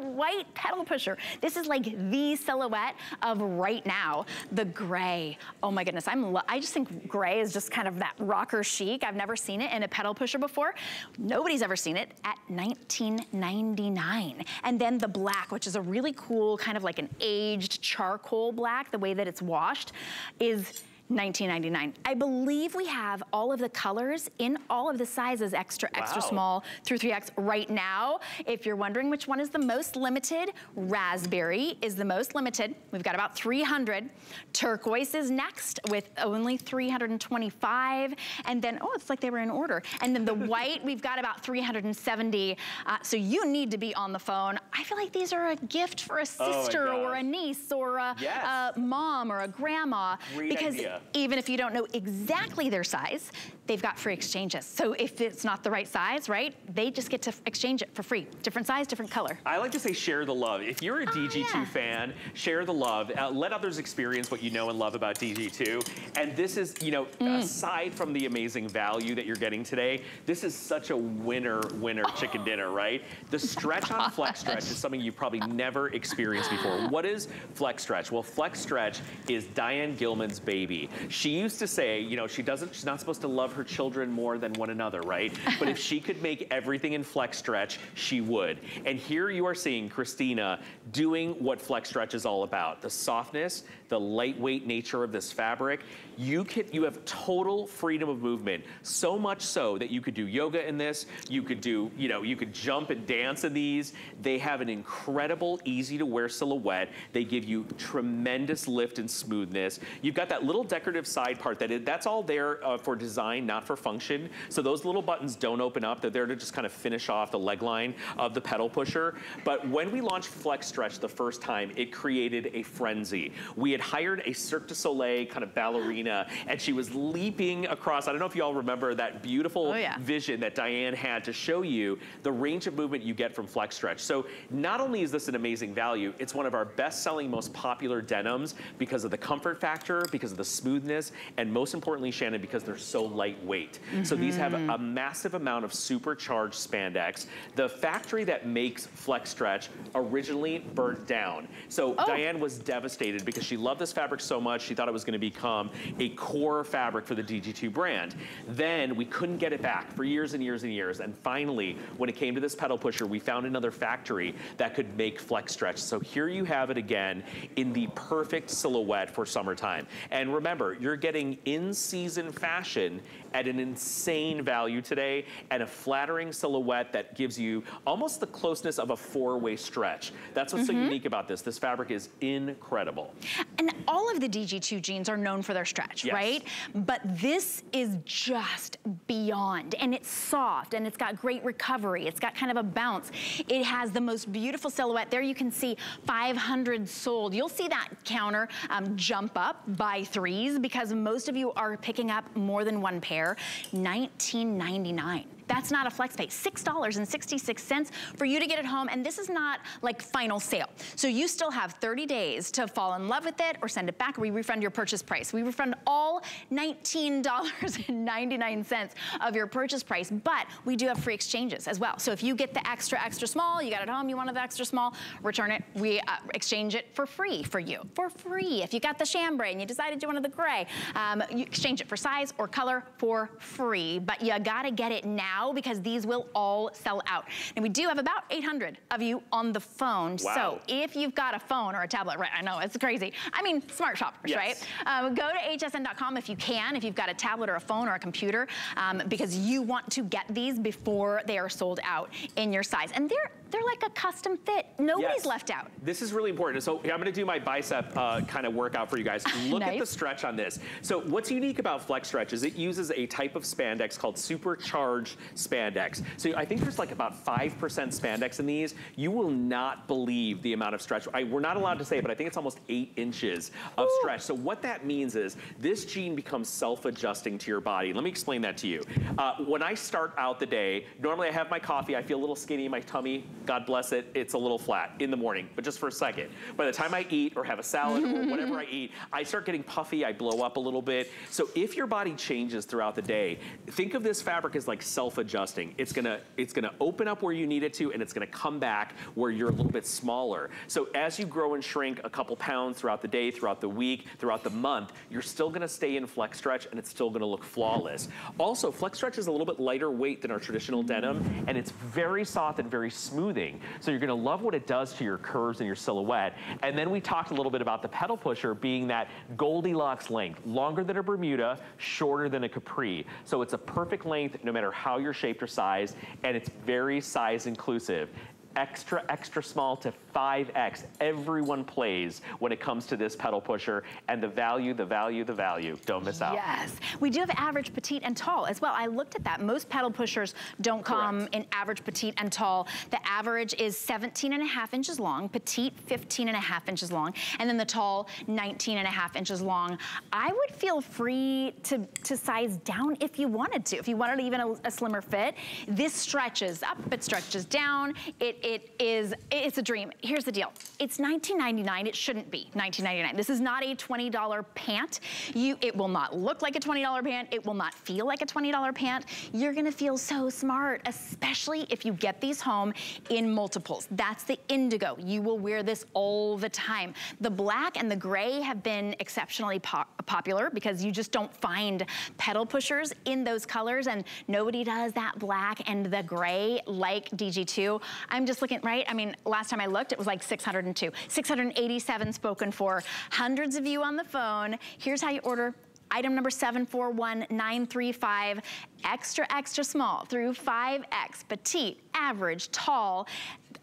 White pedal pusher. This is like the silhouette of right now. The gray. Oh my goodness, I'm I just think gray is just kind of that rocker chic. I've never seen it in a pedal pusher before. Nobody's ever seen it at $19.99. And then the black, which is a really cool kind of like an aged charcoal black, the way that it's washed, is $19.99. I believe we have all of the colors in all of the sizes, extra, extra wow. small through 3X right now. If you're wondering which one is the most limited, raspberry is the most limited. We've got about 300. Turquoise is next with only 325. And then, oh, it's like they were in order. And then the white, we've got about 370. Uh, so you need to be on the phone. I feel like these are a gift for a oh sister oh or a niece or a, yes. a, mom or a grandma. Great because idea even if you don't know exactly their size, they've got free exchanges. So if it's not the right size, right, they just get to exchange it for free. Different size, different color. I like to say share the love. If you're a DG2 oh, yeah. fan, share the love. Uh, let others experience what you know and love about DG2. And this is, you know, mm. aside from the amazing value that you're getting today, this is such a winner, winner oh. chicken dinner, right? The stretch on Flex Stretch is something you've probably never experienced before. What is Flex Stretch? Well, Flex Stretch is Diane Gilman's baby. She used to say, you know, she doesn't, she's not supposed to love her children more than one another, right? But if she could make everything in Flex Stretch, she would. And here you are seeing Christina doing what Flex Stretch is all about. The softness, the lightweight nature of this fabric. You can, you have total freedom of movement. So much so that you could do yoga in this. You could do, you know, you could jump and dance in these. They have an incredible, easy to wear silhouette. They give you tremendous lift and smoothness. You've got that little decorative side part that that's all there uh, for design, not for function. So those little buttons don't open up. They're there to just kind of finish off the leg line of the pedal pusher. But when we launched Flex Stretch the first time, it created a frenzy. We had hired a Cirque du Soleil kind of ballerina and she was leaping across. I don't know if you all remember that beautiful oh, yeah. vision that Diane had to show you the range of movement you get from Flex Stretch. So not only is this an amazing value, it's one of our best-selling, most popular denims because of the comfort factor, because of the smoothness, and most importantly, Shannon, because they're so lightweight. Mm -hmm. So these have a, mm-hmm. massive amount of supercharged spandex. The factory that makes Flex Stretch originally burnt down. So oh. Diane was devastated because she loved this fabric so much, she thought it was gonna become a core fabric for the DG2 brand. Then we couldn't get it back for years and years and years. And finally, when it came to this pedal pusher, we found another factory that could make flex stretch. So here you have it again in the perfect silhouette for summertime. And remember, you're getting in-season fashion at an insane value today and a flattering silhouette that gives you almost the closeness of a four-way stretch. That's what's mm -hmm. so mm-hmm. unique about this. This fabric is incredible. And all of the DG2 jeans are known for their stretch, yes. right? But this is just beyond. And it's soft and it's got great recovery. It's got kind of a bounce. It has the most beautiful silhouette. There you can see 500 sold. You'll see that counter um, jump up by threes because most of you are picking up more than one pair pair, $19.99. That's not a flex pay. $6.66 for you to get it home. And this is not like final sale. So you still have 30 days to fall in love with it or send it back. We refund your purchase price. We refund all $19.99 of your purchase price. But we do have free exchanges as well. So if you get the extra, extra small, you got it home, you wanted the extra small, return it. We uh, exchange it for free for you. For free. If you got the chambray and you decided you wanted the gray, um, you exchange it for size or color for free. But you gotta get it now now because these will all sell out. And we do have about 800 of you on the phone. Wow. So if you've got a phone or a tablet, right, I know, it's crazy. I mean, smart shoppers, yes. right? Um, go to hsn.com if you can, if you've got a tablet or a phone or a computer, um, because you want to get these before they are sold out in your size. And they're they're like a custom fit. Nobody's yes. left out. This is really important. So I'm gonna do my bicep uh, kind of workout for you guys. Look nice. at the stretch on this. So what's unique about Flex Stretch is it uses a type of spandex called supercharged spandex. So I think there's like about 5% spandex in these. You will not believe the amount of stretch. I, we're not allowed to say, but I think it's almost eight inches of Ooh. stretch. So what that means is this jean becomes self-adjusting to your body. Let me explain that to you. Uh, when I start out the day, normally I have my coffee, I feel a little skinny in my tummy, God bless it, it's a little flat in the morning, but just for a second. By the time I eat or have a salad or whatever I eat, I start getting puffy, I blow up a little bit. So if your body changes throughout the day, think of this fabric as like self-adjusting. It's gonna, it's gonna open up where you need it to and it's gonna come back where you're a little bit smaller. So as you grow and shrink a couple pounds throughout the day, throughout the week, throughout the month, you're still gonna stay in flex stretch and it's still gonna look flawless. Also, flex stretch is a little bit lighter weight than our traditional denim and it's very soft and very smooth smoothing. So you're gonna love what it does to your curves and your silhouette. And then we talked a little bit about the pedal pusher being that Goldilocks length, longer than a Bermuda, shorter than a Capri. So it's a perfect length no matter how you're shaped or sized, and it's very size inclusive extra, extra small to 5X. Everyone plays when it comes to this pedal pusher and the value, the value, the value. Don't miss out. Yes. We do have average, petite, and tall as well. I looked at that. Most pedal pushers don't come Correct. in average, petite, and tall. The average is 17 and a half inches long, petite 15 and a half inches long, and then the tall 19 and a half inches long. I would feel free to, to size down if you wanted to. If you wanted even a, a slimmer fit, this stretches up, it stretches down. It, it is, it's a dream. Here's the deal. It's $19.99. It shouldn't be $19.99. This is not a $20 pant. You, it will not look like a $20 pant. It will not feel like a $20 pant. You're gonna feel so smart, especially if you get these home in multiples. That's the indigo. You will wear this all the time. The black and the gray have been exceptionally po popular because you just don't find pedal pushers in those colors and nobody does that black and the gray like DG2. I'm just looking, right? I mean, last time I looked, it was like 602. 687 spoken for. Hundreds of you on the phone. Here's how you order Item number 741935, extra, extra small through 5X, petite, average, tall,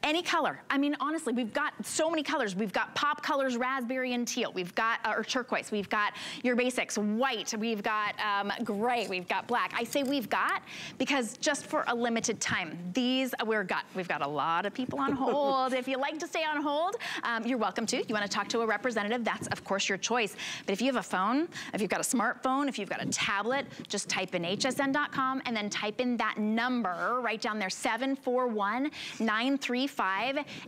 any color. I mean, honestly, we've got so many colors. We've got pop colors, raspberry and teal. We've got, uh, or turquoise. We've got your basics, white. We've got um, gray. We've got black. I say we've got because just for a limited time, these we're got, we've got a lot of people on hold. if you like to stay on hold, um, you're welcome to. You want to talk to a representative, that's of course your choice. But if you have a phone, if you've got a smartphone, if you've got a tablet, just type in hsn.com and then type in that number right down there, 741 935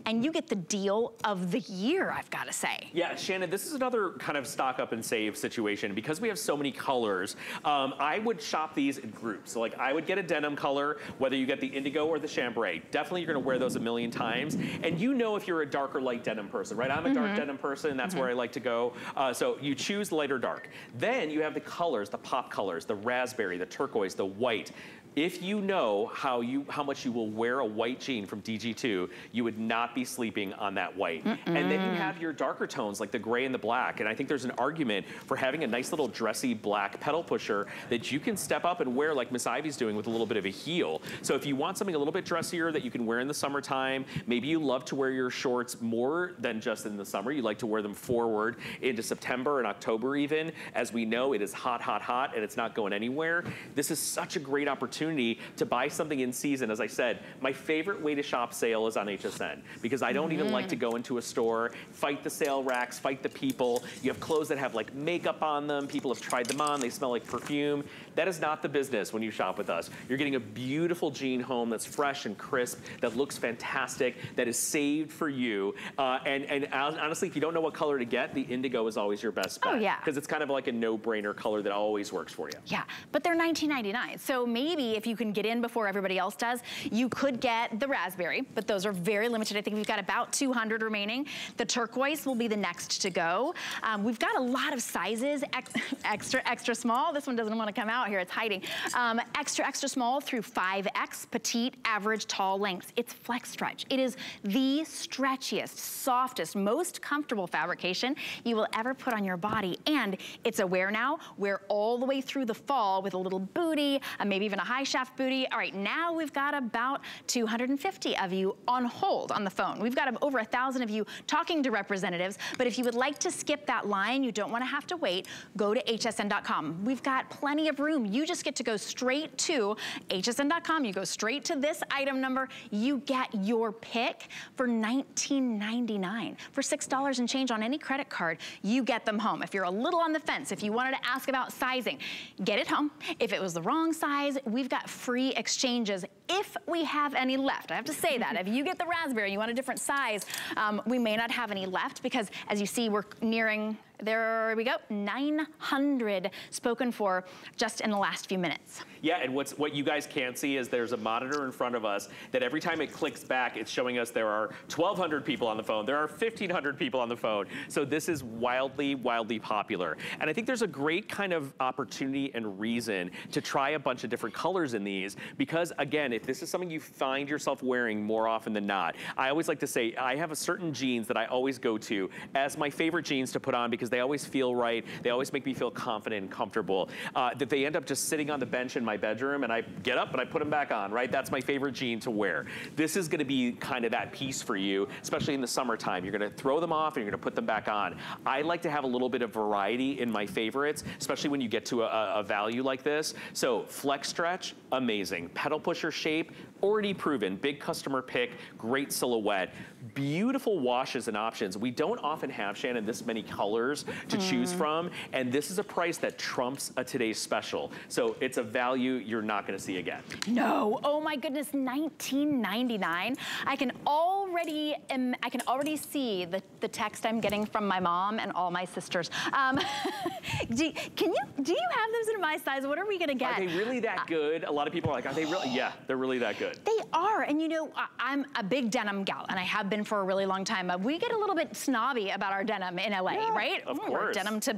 and you get the deal of the year, I've got to say. Yeah, Shannon, this is another kind of stock up and save situation. Because we have so many colors, um, I would shop these in groups. So like I would get a denim color, whether you get the indigo or the chambray. Definitely you're gonna wear those a million times. And you know if you're a dark or light denim person, right? I'm a mm -hmm. dark denim person, that's mm -hmm. where I like to go. Uh, so you choose light or dark. Then you have the colors, the pop colors, the raspberry, the turquoise, the white. If you know how you how much you will wear a white jean from DG2, you would not be sleeping on that white. Mm -mm. And then you have your darker tones like the gray and the black. And I think there's an argument for having a nice little dressy black pedal pusher that you can step up and wear like Miss Ivy's doing with a little bit of a heel. So if you want something a little bit dressier that you can wear in the summertime, maybe you love to wear your shorts more than just in the summer. You like to wear them forward into September and October even. As we know, it is hot, hot, hot, and it's not going anywhere. This is such a great opportunity opportunity to buy something in season. As I said, my favorite way to shop sale is on HSN because I don't mm -hmm. even like to go into a store, fight the sale racks, fight the people. You have clothes that have like makeup on them. People have tried them on. They smell like perfume. That is not the business when you shop with us. You're getting a beautiful jean home that's fresh and crisp, that looks fantastic, that is saved for you. Uh, and, and honestly, if you don't know what color to get, the indigo is always your best oh, bet. Oh, yeah. Because it's kind of like a no-brainer color that always works for you. Yeah, but they're $19.99. So maybe if you can get in before everybody else does, you could get the raspberry, but those are very limited. I think we've got about 200 remaining. The turquoise will be the next to go. Um, we've got a lot of sizes, ex extra, extra small. This one doesn't want to come out here, it's hiding. Um, extra, extra small through 5X, petite, average, tall lengths. It's flex stretch. It is the stretchiest, softest, most comfortable fabrication you will ever put on your body. And it's a wear now, wear all the way through the fall with a little booty, uh, maybe even a high shaft booty. All right, now we've got about 250 of you on hold on the phone. We've got over a thousand of you talking to representatives, but if you would like to skip that line, you don't wanna have to wait, go to hsn.com. We've got plenty of room. You just get to go straight to hsn.com. You go straight to this item number. You get your pick for $19.99. For $6 and change on any credit card, you get them home. If you're a little on the fence, if you wanted to ask about sizing, get it home. If it was the wrong size, we've got free exchanges if we have any left. I have to say that. if you get the raspberry, and you want a different size, um, we may not have any left because as you see, we're nearing There we go, 900 spoken for just in the last few minutes. Yeah, and what's what you guys can't see is there's a monitor in front of us that every time it clicks back, it's showing us there are 1,200 people on the phone. There are 1,500 people on the phone. So this is wildly, wildly popular. And I think there's a great kind of opportunity and reason to try a bunch of different colors in these because again, if this is something you find yourself wearing more often than not, I always like to say I have a certain jeans that I always go to as my favorite jeans to put on because they always feel right. They always make me feel confident and comfortable. Uh, that they end up just sitting on the bench in my bedroom and I get up and I put them back on, right? That's my favorite jean to wear. This is gonna be kind of that piece for you, especially in the summertime. You're gonna throw them off and you're gonna put them back on. I like to have a little bit of variety in my favorites, especially when you get to a, a value like this. So flex stretch, amazing. Pedal pusher shape, already proven, big customer pick, great silhouette, beautiful washes and options. We don't often have, Shannon, this many colors to mm. choose from, and this is a price that trumps a today's special. So it's a value you're not gonna see again. No, oh my goodness, 19.99. I can already, um, I can already see the, the text I'm getting from my mom and all my sisters. Um, do, can you, do you have those in my size? What are we gonna get? Are they really that uh, good? A lot of people are like, are they really? Yeah, they're really that good. They are, and you know, I'm a big denim gal, and I have been for a really long time. We get a little bit snobby about our denim in LA, yeah, right? Of course. Denim to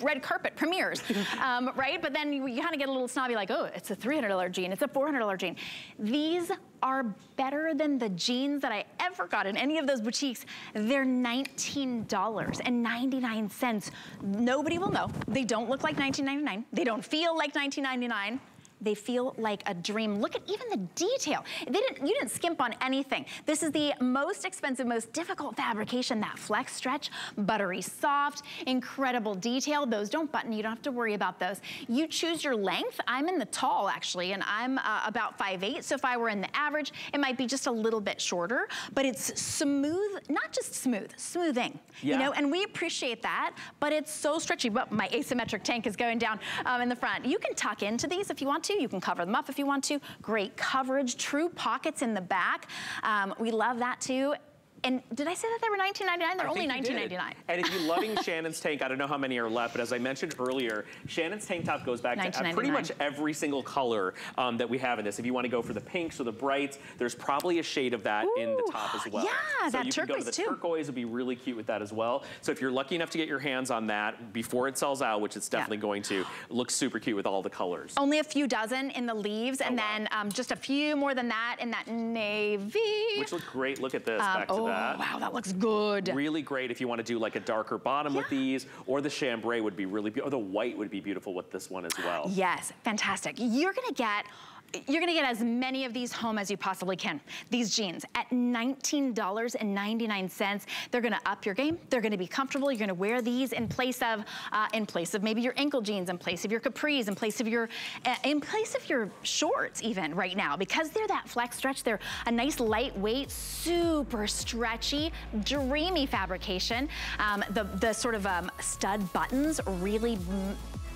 red carpet premieres, um, right? But then you, you kind of get a little snobby like, oh, it's a $300 jean, it's a $400 jean. These are better than the jeans that I ever got in any of those boutiques. They're $19.99. Nobody will know. They don't look like $19.99. They don't feel like $19.99 they feel like a dream. Look at even the detail. They didn't, you didn't skimp on anything. This is the most expensive, most difficult fabrication, that flex stretch, buttery soft, incredible detail. Those don't button, you don't have to worry about those. You choose your length. I'm in the tall actually, and I'm uh, about 5'8", so if I were in the average, it might be just a little bit shorter, but it's smooth, not just smooth, smoothing, yeah. you know, and we appreciate that, but it's so stretchy. But my asymmetric tank is going down um, in the front. You can tuck into these if you want to to. You can cover them up if you want to. Great coverage, true pockets in the back. Um, we love that too. And did I say that they were $19.99? They're I only $19.99. And if you're loving Shannon's tank, I don't know how many are left, but as I mentioned earlier, Shannon's tank top goes back to pretty much every single color um, that we have in this. If you want to go for the pinks or the brights, there's probably a shade of that Ooh, in the top as well. Yeah, so that you turquoise can go to the too. turquoise would be really cute with that as well. So if you're lucky enough to get your hands on that before it sells out, which it's definitely yeah. going to, looks super cute with all the colors. Only a few dozen in the leaves, oh, and wow. then um, just a few more than that in that navy. Which look great. Look at this, um, back to oh, that. wow, that looks good. Really great if you want to do like a darker bottom yeah. with these, or the chambray would be really beautiful, or the white would be beautiful with this one as well. Yes, fantastic. You're gonna get you're gonna get as many of these home as you possibly can. These jeans at $19.99. They're gonna up your game. They're gonna be comfortable. You're gonna wear these in place of, uh, in place of maybe your ankle jeans, in place of your capris, in place of your, uh, in place of your shorts even right now. Because they're that flex stretch, they're a nice lightweight, super stretchy, dreamy fabrication. Um, the, the sort of um, stud buttons really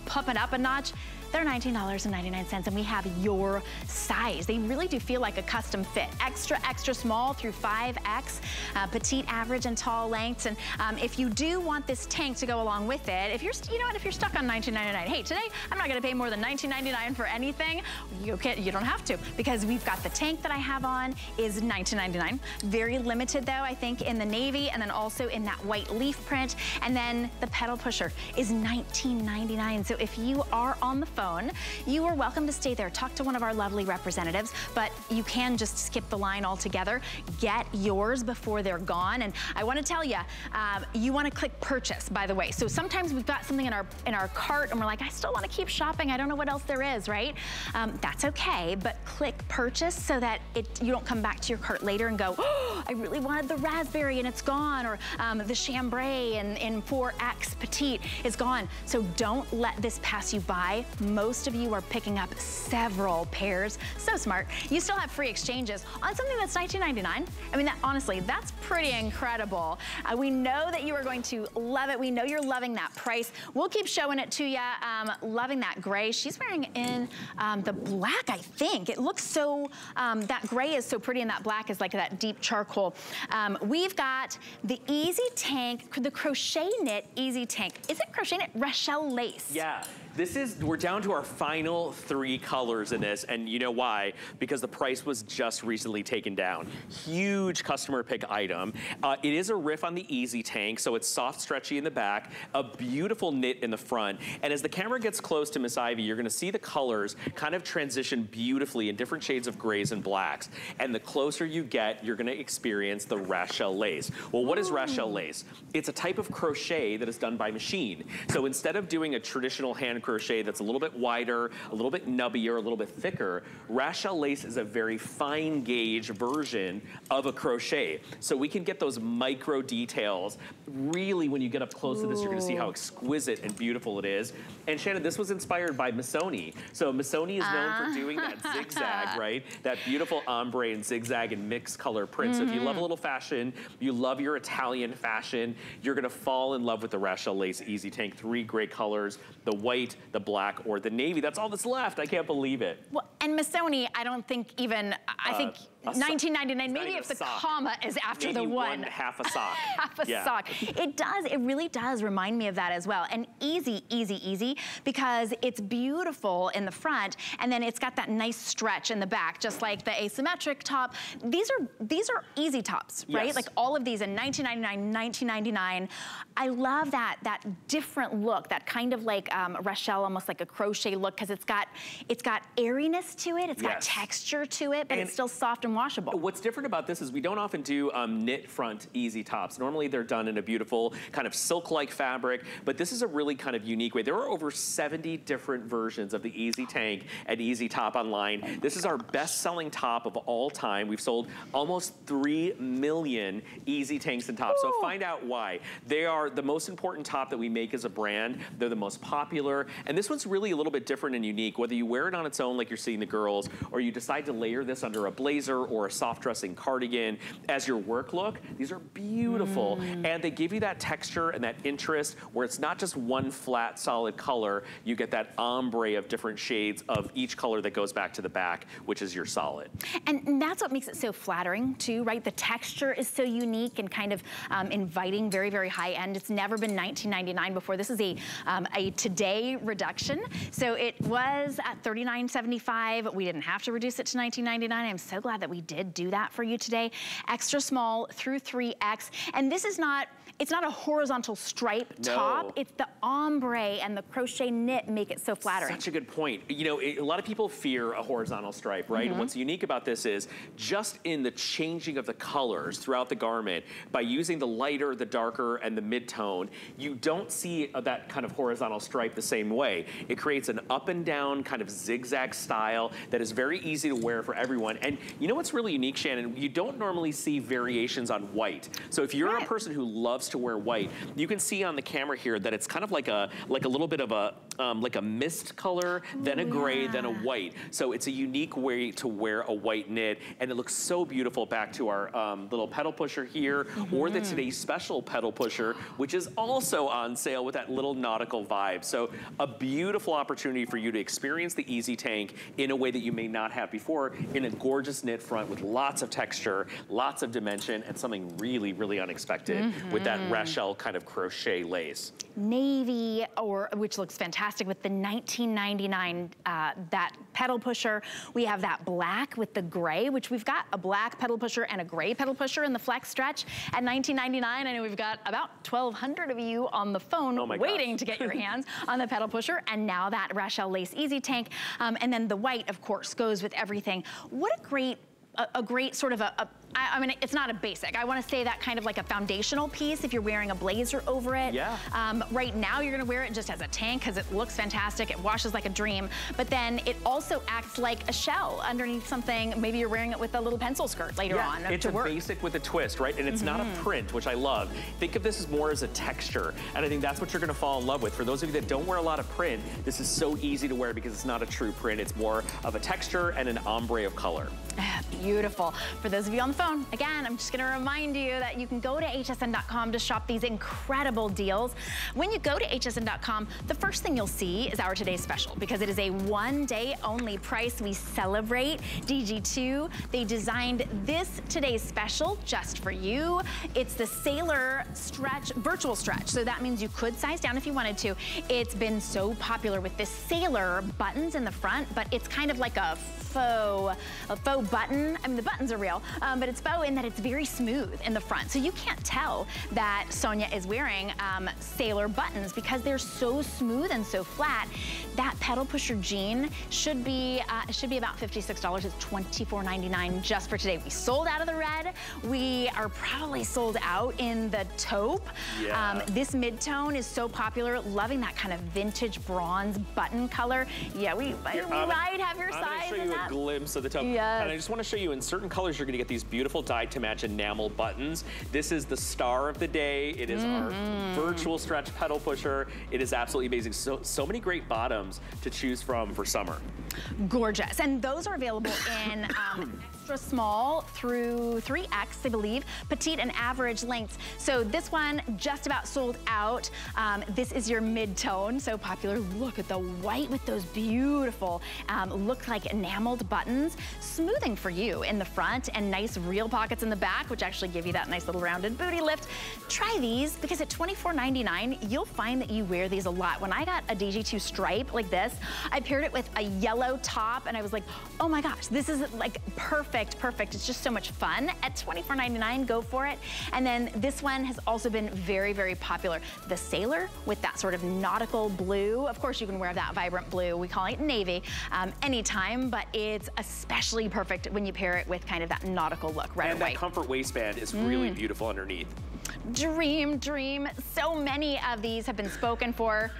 pump it up a notch. They're $19.99 and we have your size. They really do feel like a custom fit. Extra, extra small through 5X, uh, petite, average, and tall lengths. And um, if you do want this tank to go along with it, if you're, you know what, if you're stuck on $19.99, hey, today I'm not gonna pay more than $19.99 for anything. You, can, you don't have to because we've got the tank that I have on is $19.99. Very limited though, I think, in the navy and then also in that white leaf print. And then the pedal pusher is $19.99. So if you are on the phone, phone. You are welcome to stay there. Talk to one of our lovely representatives, but you can just skip the line altogether. Get yours before they're gone. And I want to tell you, um, you want to click purchase, by the way. So sometimes we've got something in our in our cart and we're like, I still want to keep shopping. I don't know what else there is, right? Um, that's okay, but click purchase so that it you don't come back to your cart later and go, oh, I really wanted the raspberry and it's gone, or um, the chambray in, in 4X petite is gone. So don't let this pass you by most of you are picking up several pairs. So smart. You still have free exchanges on something that's $19.99. I mean, that honestly, that's pretty incredible. Uh, we know that you are going to love it. We know you're loving that price. We'll keep showing it to you. Um, loving that gray. She's wearing in um, the black, I think. It looks so, um, that gray is so pretty and that black is like that deep charcoal. Um, we've got the Easy Tank, the crochet knit Easy Tank. Is it crochet knit? Raschel lace. Yeah. This is, we're down to our final three colors in this, and you know why? Because the price was just recently taken down. Huge customer pick item. Uh, it is a riff on the Easy Tank, so it's soft, stretchy in the back, a beautiful knit in the front, and as the camera gets close to Miss Ivy, you're gonna see the colors kind of transition beautifully in different shades of grays and blacks. And the closer you get, you're gonna experience the raschel lace. Well, what is raschel lace? It's a type of crochet that is done by machine. So instead of doing a traditional hand crochet that's a little bit wider, a little bit nubbier, a little bit thicker. Raschel lace is a very fine gauge version of a crochet. So we can get those micro details. Really, when you get up close Ooh. to this, you're gonna see how exquisite and beautiful it is. And Shannon, this was inspired by Missoni. So Missoni is known uh. for doing that ah. zigzag, right? That beautiful ombre and zigzag and mixed color print. Mm -hmm. So if you love a mm-hmm. little fashion, you love your Italian fashion, you're gonna fall in love with the Raschel Lace Easy Tank. Three great colors, the white, the black, or the navy. That's all that's left. I can't believe it. Well, and Missoni, I don't think even, I uh, think 1999, maybe if the sock. comma is after maybe the one. one. half a sock. half a yeah. sock. It does, it really does remind me of that as well. And easy, easy, easy, because it's beautiful in the front, and then it's got that nice stretch in the back, just like the asymmetric top. These are these are easy tops, right? Yes. Like all of these in 1999, 1999. I love that that different look, that kind of like um, Raschel, almost like a crochet look, because it's got it's got airiness to it, it's yes. got texture to it, but and it's still soft and and washable. What's different about this is we don't often do um, knit front easy tops. Normally they're done in a beautiful kind of silk-like fabric, but this is a really kind of unique way. There are over 70 different versions of the Easy Tank and Easy Top online. This is our best-selling top of all time. We've sold almost 3 million Easy Tanks and tops. Ooh. So find out why. They are the most important top that we make as a brand. They're the most popular. And this one's really a little bit different and unique. Whether you wear it on its own like you're seeing the girls, or you decide to layer this under a blazer or a soft dressing cardigan as your work look. These are beautiful. Mm. And they give you that texture and that interest where it's not just one flat solid color. You get that ombre of different shades of each color that goes back to the back, which is your solid. And that's what makes it so flattering too, right? The texture is so unique and kind of um, inviting, very, very high end. It's never been 19.99 before. This is a, um, a today reduction. So it was at 39.75. We didn't have to reduce it to 19.99. I'm so glad that we did do that for you today. Extra small through 3X. And this is not it's not a horizontal stripe no. top. It's the ombre and the crochet knit make it so flattering. Such a good point. You know, it, a lot of people fear a horizontal stripe, right? Mm -hmm. And mm-hmm. what's unique about this is just in the changing of the colors throughout the garment, by using the lighter, the darker, and the mid-tone, you don't see that kind of horizontal stripe the same way. It creates an up and down kind of zigzag style that is very easy to wear for everyone. And you know what's really unique, Shannon? You don't normally see variations on white. So if you're right. a person who loves to wear white. You can see on the camera here that it's kind of like a like a little bit of a um, like a mist color, then a gray, yeah. then a white. So it's a unique way to wear a white knit, and it looks so beautiful back to our um, little pedal pusher here, mm -hmm. or the mm-hmm. today's special pedal pusher, which is also on sale with that little nautical vibe. So a beautiful opportunity for you to experience the Easy Tank in a way that you may not have before, in a gorgeous knit front with lots of texture, lots of dimension, and something really, really unexpected mm -hmm. with that that mm. Raschel kind of crochet lace. Navy, or which looks fantastic with the 1999, uh, that pedal pusher. We have that black with the gray, which we've got a black pedal pusher and a gray pedal pusher in the flex stretch at 19.99. I know we've got about 1,200 of you on the phone oh waiting gosh. to get your hands on the pedal pusher. And now that Raschel Lace Easy Tank. Um, and then the white, of course, goes with everything. What a great a, a great sort of a, a I, I, mean, it's not a basic. I wanna say that kind of like a foundational piece if you're wearing a blazer over it. Yeah. Um, right now, you're gonna wear it just as a tank because it looks fantastic. It washes like a dream. But then it also acts like a shell underneath something. Maybe you're wearing it with a little pencil skirt later yeah, on It's a work. basic with a twist, right? And it's mm -hmm. not a mm-hmm. print, which I love. Think of this as more as a texture. And I think that's what you're gonna fall in love with. For those of you that don't wear a lot of print, this is so easy to wear because it's not a true print. It's more of a texture and an ombre of color. Beautiful. For those of you on the phone, again, I'm just gonna remind you that you can go to hsn.com to shop these incredible deals. When you go to hsn.com, the first thing you'll see is our today's special because it is a one day only price. We celebrate DG2. They designed this today's special just for you. It's the Sailor Stretch, virtual stretch. So that means you could size down if you wanted to. It's been so popular with this Sailor buttons in the front, but it's kind of like a faux, a faux button. I mean, the buttons are real, um, but it's faux in that it's very smooth in the front. So you can't tell that Sonia is wearing um, sailor buttons because they're so smooth and so flat. That pedal pusher jean should be uh, should be about $56. It's $24.99 just for today. We sold out of the red. We are probably sold out in the taupe. Yeah. Um, this mid-tone is so popular. Loving that kind of vintage bronze button color. Yeah, we, Here, we might have your I'm size in that. glimpse of the taupe. Yes. And I just want to show you in certain colors, you're going to get these beautiful dyed to match enamel buttons. This is the star of the day. It is mm -hmm. our mm-hmm. virtual stretch pedal pusher. It is absolutely amazing. So, so many great bottoms to choose from for summer. Gorgeous. And those are available in um, extra small through 3X, I believe, petite and average lengths. So this one just about sold out. Um, this is your mid-tone, so popular. Look at the white with those beautiful, um, look like enameled buttons. Smoothing for you in the front and nice real pockets in the back, which actually give you that nice little rounded booty lift. Try these because at $24.99, you'll find that you wear these a lot. When I got a DG2 stripe like this, I paired it with a yellow top and I was like, oh my gosh, this is like perfect perfect, perfect. It's just so much fun. At $24.99, go for it. And then this one has also been very, very popular. The Sailor with that sort of nautical blue. Of course, you can wear that vibrant blue. We call it navy um, anytime, but it's especially perfect when you pair it with kind of that nautical look right and away. And that comfort waistband is mm. really beautiful underneath. Dream, dream. So many of these have been spoken for.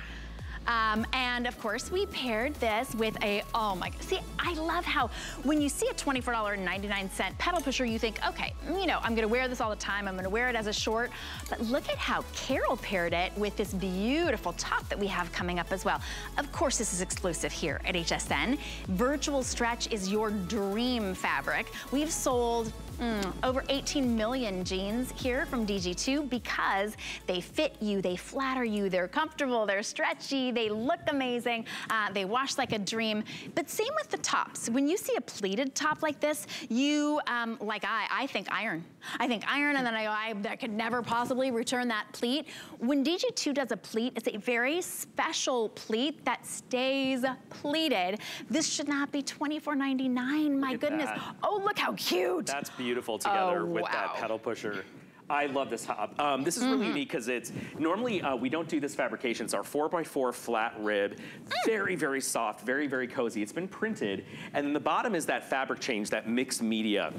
Um, and of course, we paired this with a, oh my, see, I love how when you see a $24.99 pedal pusher, you think, okay, you know, I'm gonna wear this all the time. I'm gonna wear it as a short. But look at how Carol paired it with this beautiful top that we have coming up as well. Of course, this is exclusive here at HSN. Virtual Stretch is your dream fabric. We've sold Mm, over 18 million jeans here from DG2 because they fit you, they flatter you, they're comfortable, they're stretchy, they look amazing, uh, they wash like a dream. But same with the tops. When you see a pleated top like this, you, um, like I, I think iron. I think iron and then I go, I, I could never possibly return that pleat. When DG2 does a pleat, it's a very special pleat that stays pleated. This should not be $24.99, my goodness. That. Oh, look how cute. That's beautiful beautiful together oh, with wow. that pedal pusher. I love this top. Um, this is really mm -hmm. unique because it's, normally uh, we don't do this fabrication. It's our 4x4 flat rib. Mm. Very, very soft, very, very cozy. It's been printed. And then the bottom is that fabric change, that mixed media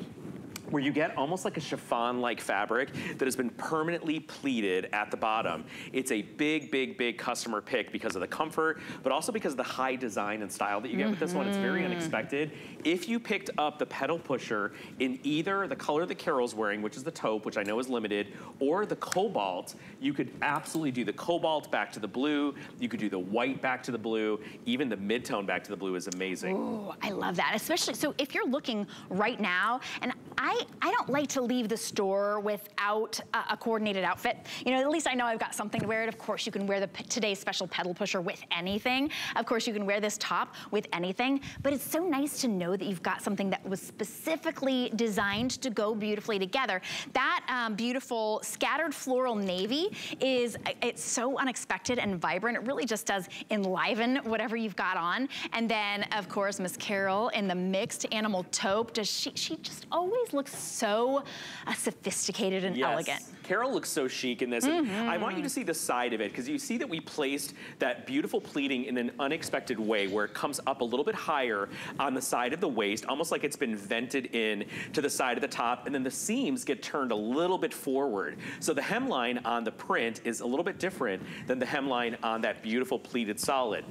where you get almost like a chiffon-like fabric that has been permanently pleated at the bottom. It's a big, big, big customer pick because of the comfort, but also because of the high design and style that you get mm -hmm. with this one. It's very mm-hmm. unexpected. If you picked up the pedal pusher in either the color that Carol's wearing, which is the taupe, which I know is limited, or the cobalt, you could absolutely do the cobalt back to the blue. You could do the white back to the blue. Even the mid-tone back to the blue is amazing. Ooh, I love that. Especially, so if you're looking right now, and I I don't like to leave the store without a, a, coordinated outfit. You know, at least I know I've got something to wear it. Of course, you can wear the today's special pedal pusher with anything. Of course, you can wear this top with anything. But it's so nice to know that you've got something that was specifically designed to go beautifully together. That um, beautiful scattered floral navy is, it's so unexpected and vibrant. It really just does enliven whatever you've got on. And then, of course, Miss Carol in the mixed animal taupe, does she, she just always just looks so uh, sophisticated and yes. elegant. Carol looks so chic in this. Mm -hmm. I want you to see the side of it because you see that we placed that beautiful pleating in an unexpected way where it comes up a little bit higher on the side of the waist, almost like it's been vented in to the side of the top, and then the seams get turned a little bit forward. So the hemline on the print is a little bit different than the hemline on that beautiful pleated solid.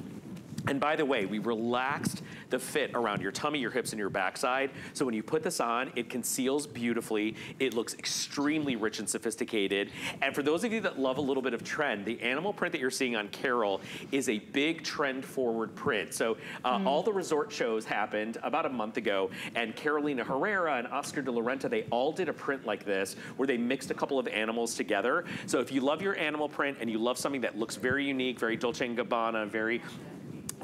And by the way, we relaxed the fit around your tummy, your hips, and your backside. So when you put this on, it conceals beautifully. It looks extremely rich and sophisticated. And for those of you that love a little bit of trend, the animal print that you're seeing on Carol is a big trend forward print. So uh, mm. all the resort shows happened about a month ago, and Carolina Herrera and Oscar de la Renta, they all did a print like this where they mixed a couple of animals together. So if you love your animal print and you love something that looks very unique, very Dolce & Gabbana, very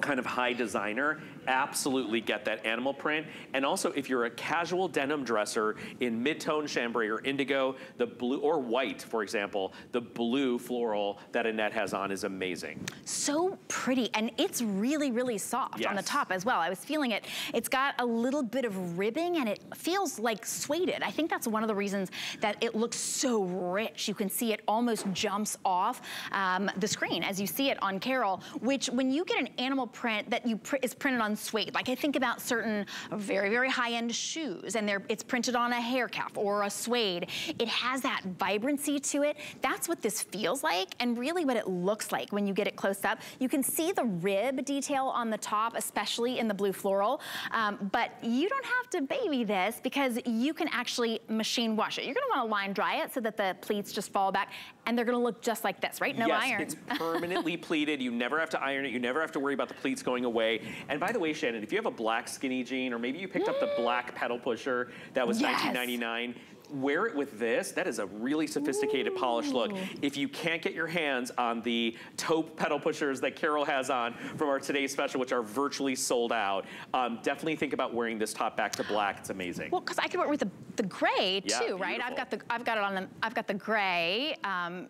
kind of high designer, absolutely get that animal print. And also, if you're a casual denim dresser in mid-tone chambray or indigo, the blue, or white, for example, the blue floral that Annette has on is amazing. So pretty, and it's really, really soft yes. on the top as well. I was feeling it. It's got a little bit of ribbing, and it feels like suede. I think that's one of the reasons that it looks so rich. You can see it almost jumps off um, the screen as you see it on Carol, which when you get an animal print that you pr is printed on suede. Like I think about certain very, very high-end shoes and it's printed on a hair cuff or a suede. It has that vibrancy to it. That's what this feels like and really what it looks like when you get it close up. You can see the rib detail on the top, especially in the blue floral. Um, but you don't have to baby this because you can actually machine wash it. You're gonna wanna line dry it so that the pleats just fall back and they're gonna look just like this, right? No yes, iron. it's permanently pleated. You never have to iron it. You never have to worry about the pleats going away. And by the way, Shannon, if you have a black skinny jean or maybe you picked up the black pedal pusher that was yes. 1999, wear it with this. That is a really sophisticated Ooh. polished look. If you can't get your hands on the taupe pedal pushers that Carol has on from our today's special, which are virtually sold out, um, definitely think about wearing this top back to black. It's amazing. Well, because I could wear it with the, the gray yeah, too, right? I've got the I've got it on the I've got the gray. Um,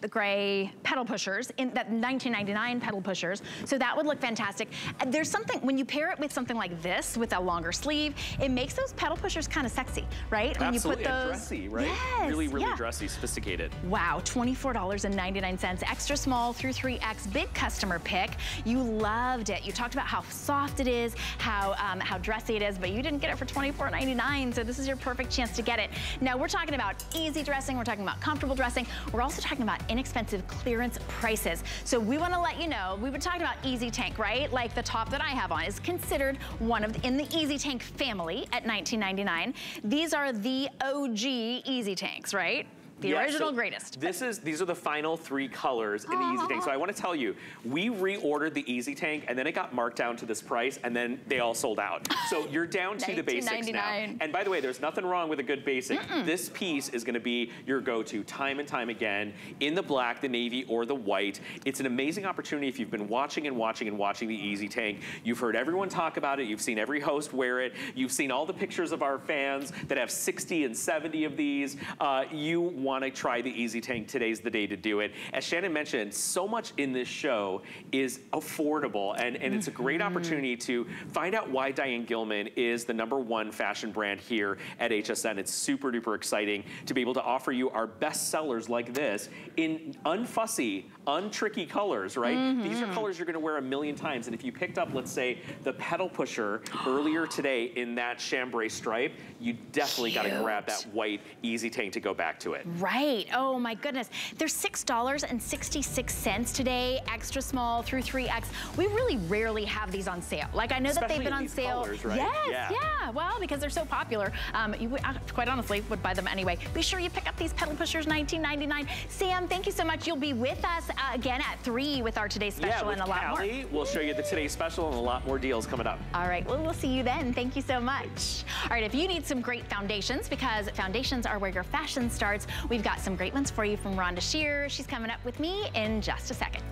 the gray pedal pushers, in that 1999 pedal pushers. So that would look fantastic. There's something, when you pair it with something like this, with a longer sleeve, it makes those pedal pushers kind of sexy, right? When Absolutely, you put those, dressy, right? Yes, really, really yeah. dressy, sophisticated. Wow, $24.99, extra small through 3X, big customer pick. You loved it. You talked about how soft it is, how, um, how dressy it is, but you didn't get it for $24.99, so this is your perfect chance to get it. Now, we're talking about easy dressing, we're talking about comfortable dressing, we're also talking about inexpensive clearance prices. So we wanna let you know, we were talking about Easy Tank, right? Like the top that I have on is considered one of, the, in the Easy Tank family at $19.99. These are the OG Easy Tanks, right? The yeah, original so greatest. This is these are the final three colors in the Easy Tank. So I want to tell you, we reordered the Easy Tank and then it got marked down to this price and then they all sold out. So you're down to the basics now. And by the way, there's nothing wrong with a good basic. Mm -mm. This piece is going to be your go-to time and time again in the black, the navy, or the white. It's an amazing opportunity if you've been watching and watching and watching the Easy Tank. You've heard everyone talk about it. You've seen every host wear it. You've seen all the pictures of our fans that have 60 and 70 of these. Uh, you want to try the Easy Tank, today's the day to do it. As Shannon mentioned, so much in this show is affordable, and, and it's a great mm-hmm. opportunity to find out why Diane Gilman is the number one fashion brand here at HSN. It's super duper exciting to be able to offer you our best sellers like this in unfussy, untricky colors, right? Mm -hmm. These are colors you're gonna wear a million times, and if you picked up, let's say, the pedal pusher earlier today in that chambray stripe, you definitely Cute. gotta grab that white Easy Tank to go back to it. Right. Oh my goodness. They're $6.66 today, extra small through 3X. We really rarely have these on sale. Like I know Especially that they've been on sale. Colors, right? Yes, yeah. yeah. Well, because they're so popular. Um, you quite honestly would buy them anyway. Be sure you pick up these pedal pushers, $19.99. Sam, thank you so much. You'll be with us uh, again at 3 with our today's special yeah, and a lot Callie, more. We'll show you the today's special and a lot more deals coming up. All right, well, we'll see you then. Thank you so much. All right, if you need some great foundations, because foundations are where your fashion starts, we've got some great ones for you from Rhonda Shear. She's coming up with me in just a second.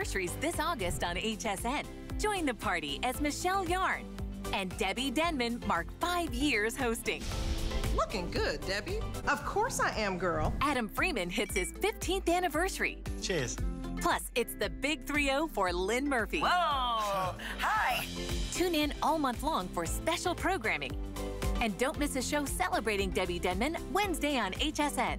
Anniversaries this August on HSN. Join the party as Michelle Yarn and Debbie Denman mark five years hosting. Looking good, Debbie. Of course I am, girl. Adam Freeman hits his 15th anniversary. Cheers. Plus, it's the big 3-0 for Lynn Murphy. Whoa! Hi! Tune in all month long for special programming. And don't miss a show celebrating Debbie Denman Wednesday on HSN.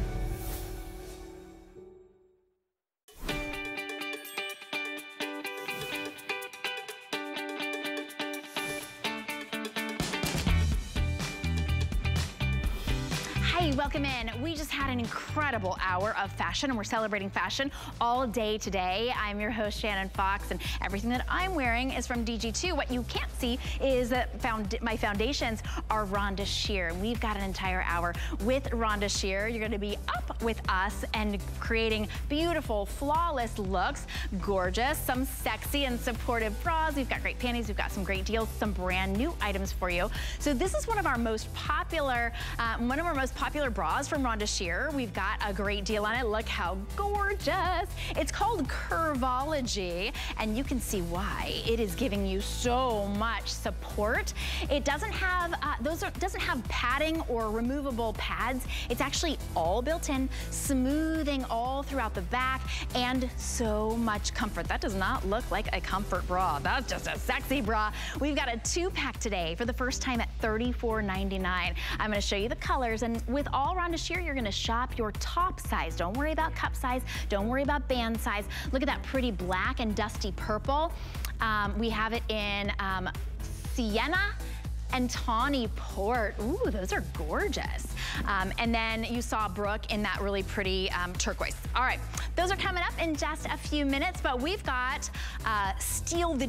Incredible hour of fashion and we're celebrating fashion all day today. I'm your host, Shannon Fox, and everything that I'm wearing is from DG2. What you can't see is that found my foundations are Rhonda Shear. And we've got an entire hour with Rhonda Shear. You're gonna be up with us and creating beautiful, flawless looks, gorgeous, some sexy and supportive bras. We've got great panties, we've got some great deals, some brand new items for you. So this is one of our most popular, uh, one of our most popular bras from Rhonda Shear. We've got a great deal on it. Look how gorgeous. It's called Curvology, and you can see why. It is giving you so much support. It doesn't have, uh, those are, doesn't have padding or removable pads. It's actually all built in, smoothing all throughout the back, and so much comfort. That does not look like a comfort bra. That's just a sexy bra. We've got a two pack today for the first time at $34.99. I'm gonna show you the colors, and with all Rhonda Shear, you're gonna shop top size. Don't worry about cup size. Don't worry about band size. Look at that pretty black and dusty purple. Um, we have it in um, sienna and tawny port. Ooh, those are gorgeous. Um, and then you saw Brooke in that really pretty um, turquoise. All right, those are coming up in just a few minutes, but we've got uh, Steal the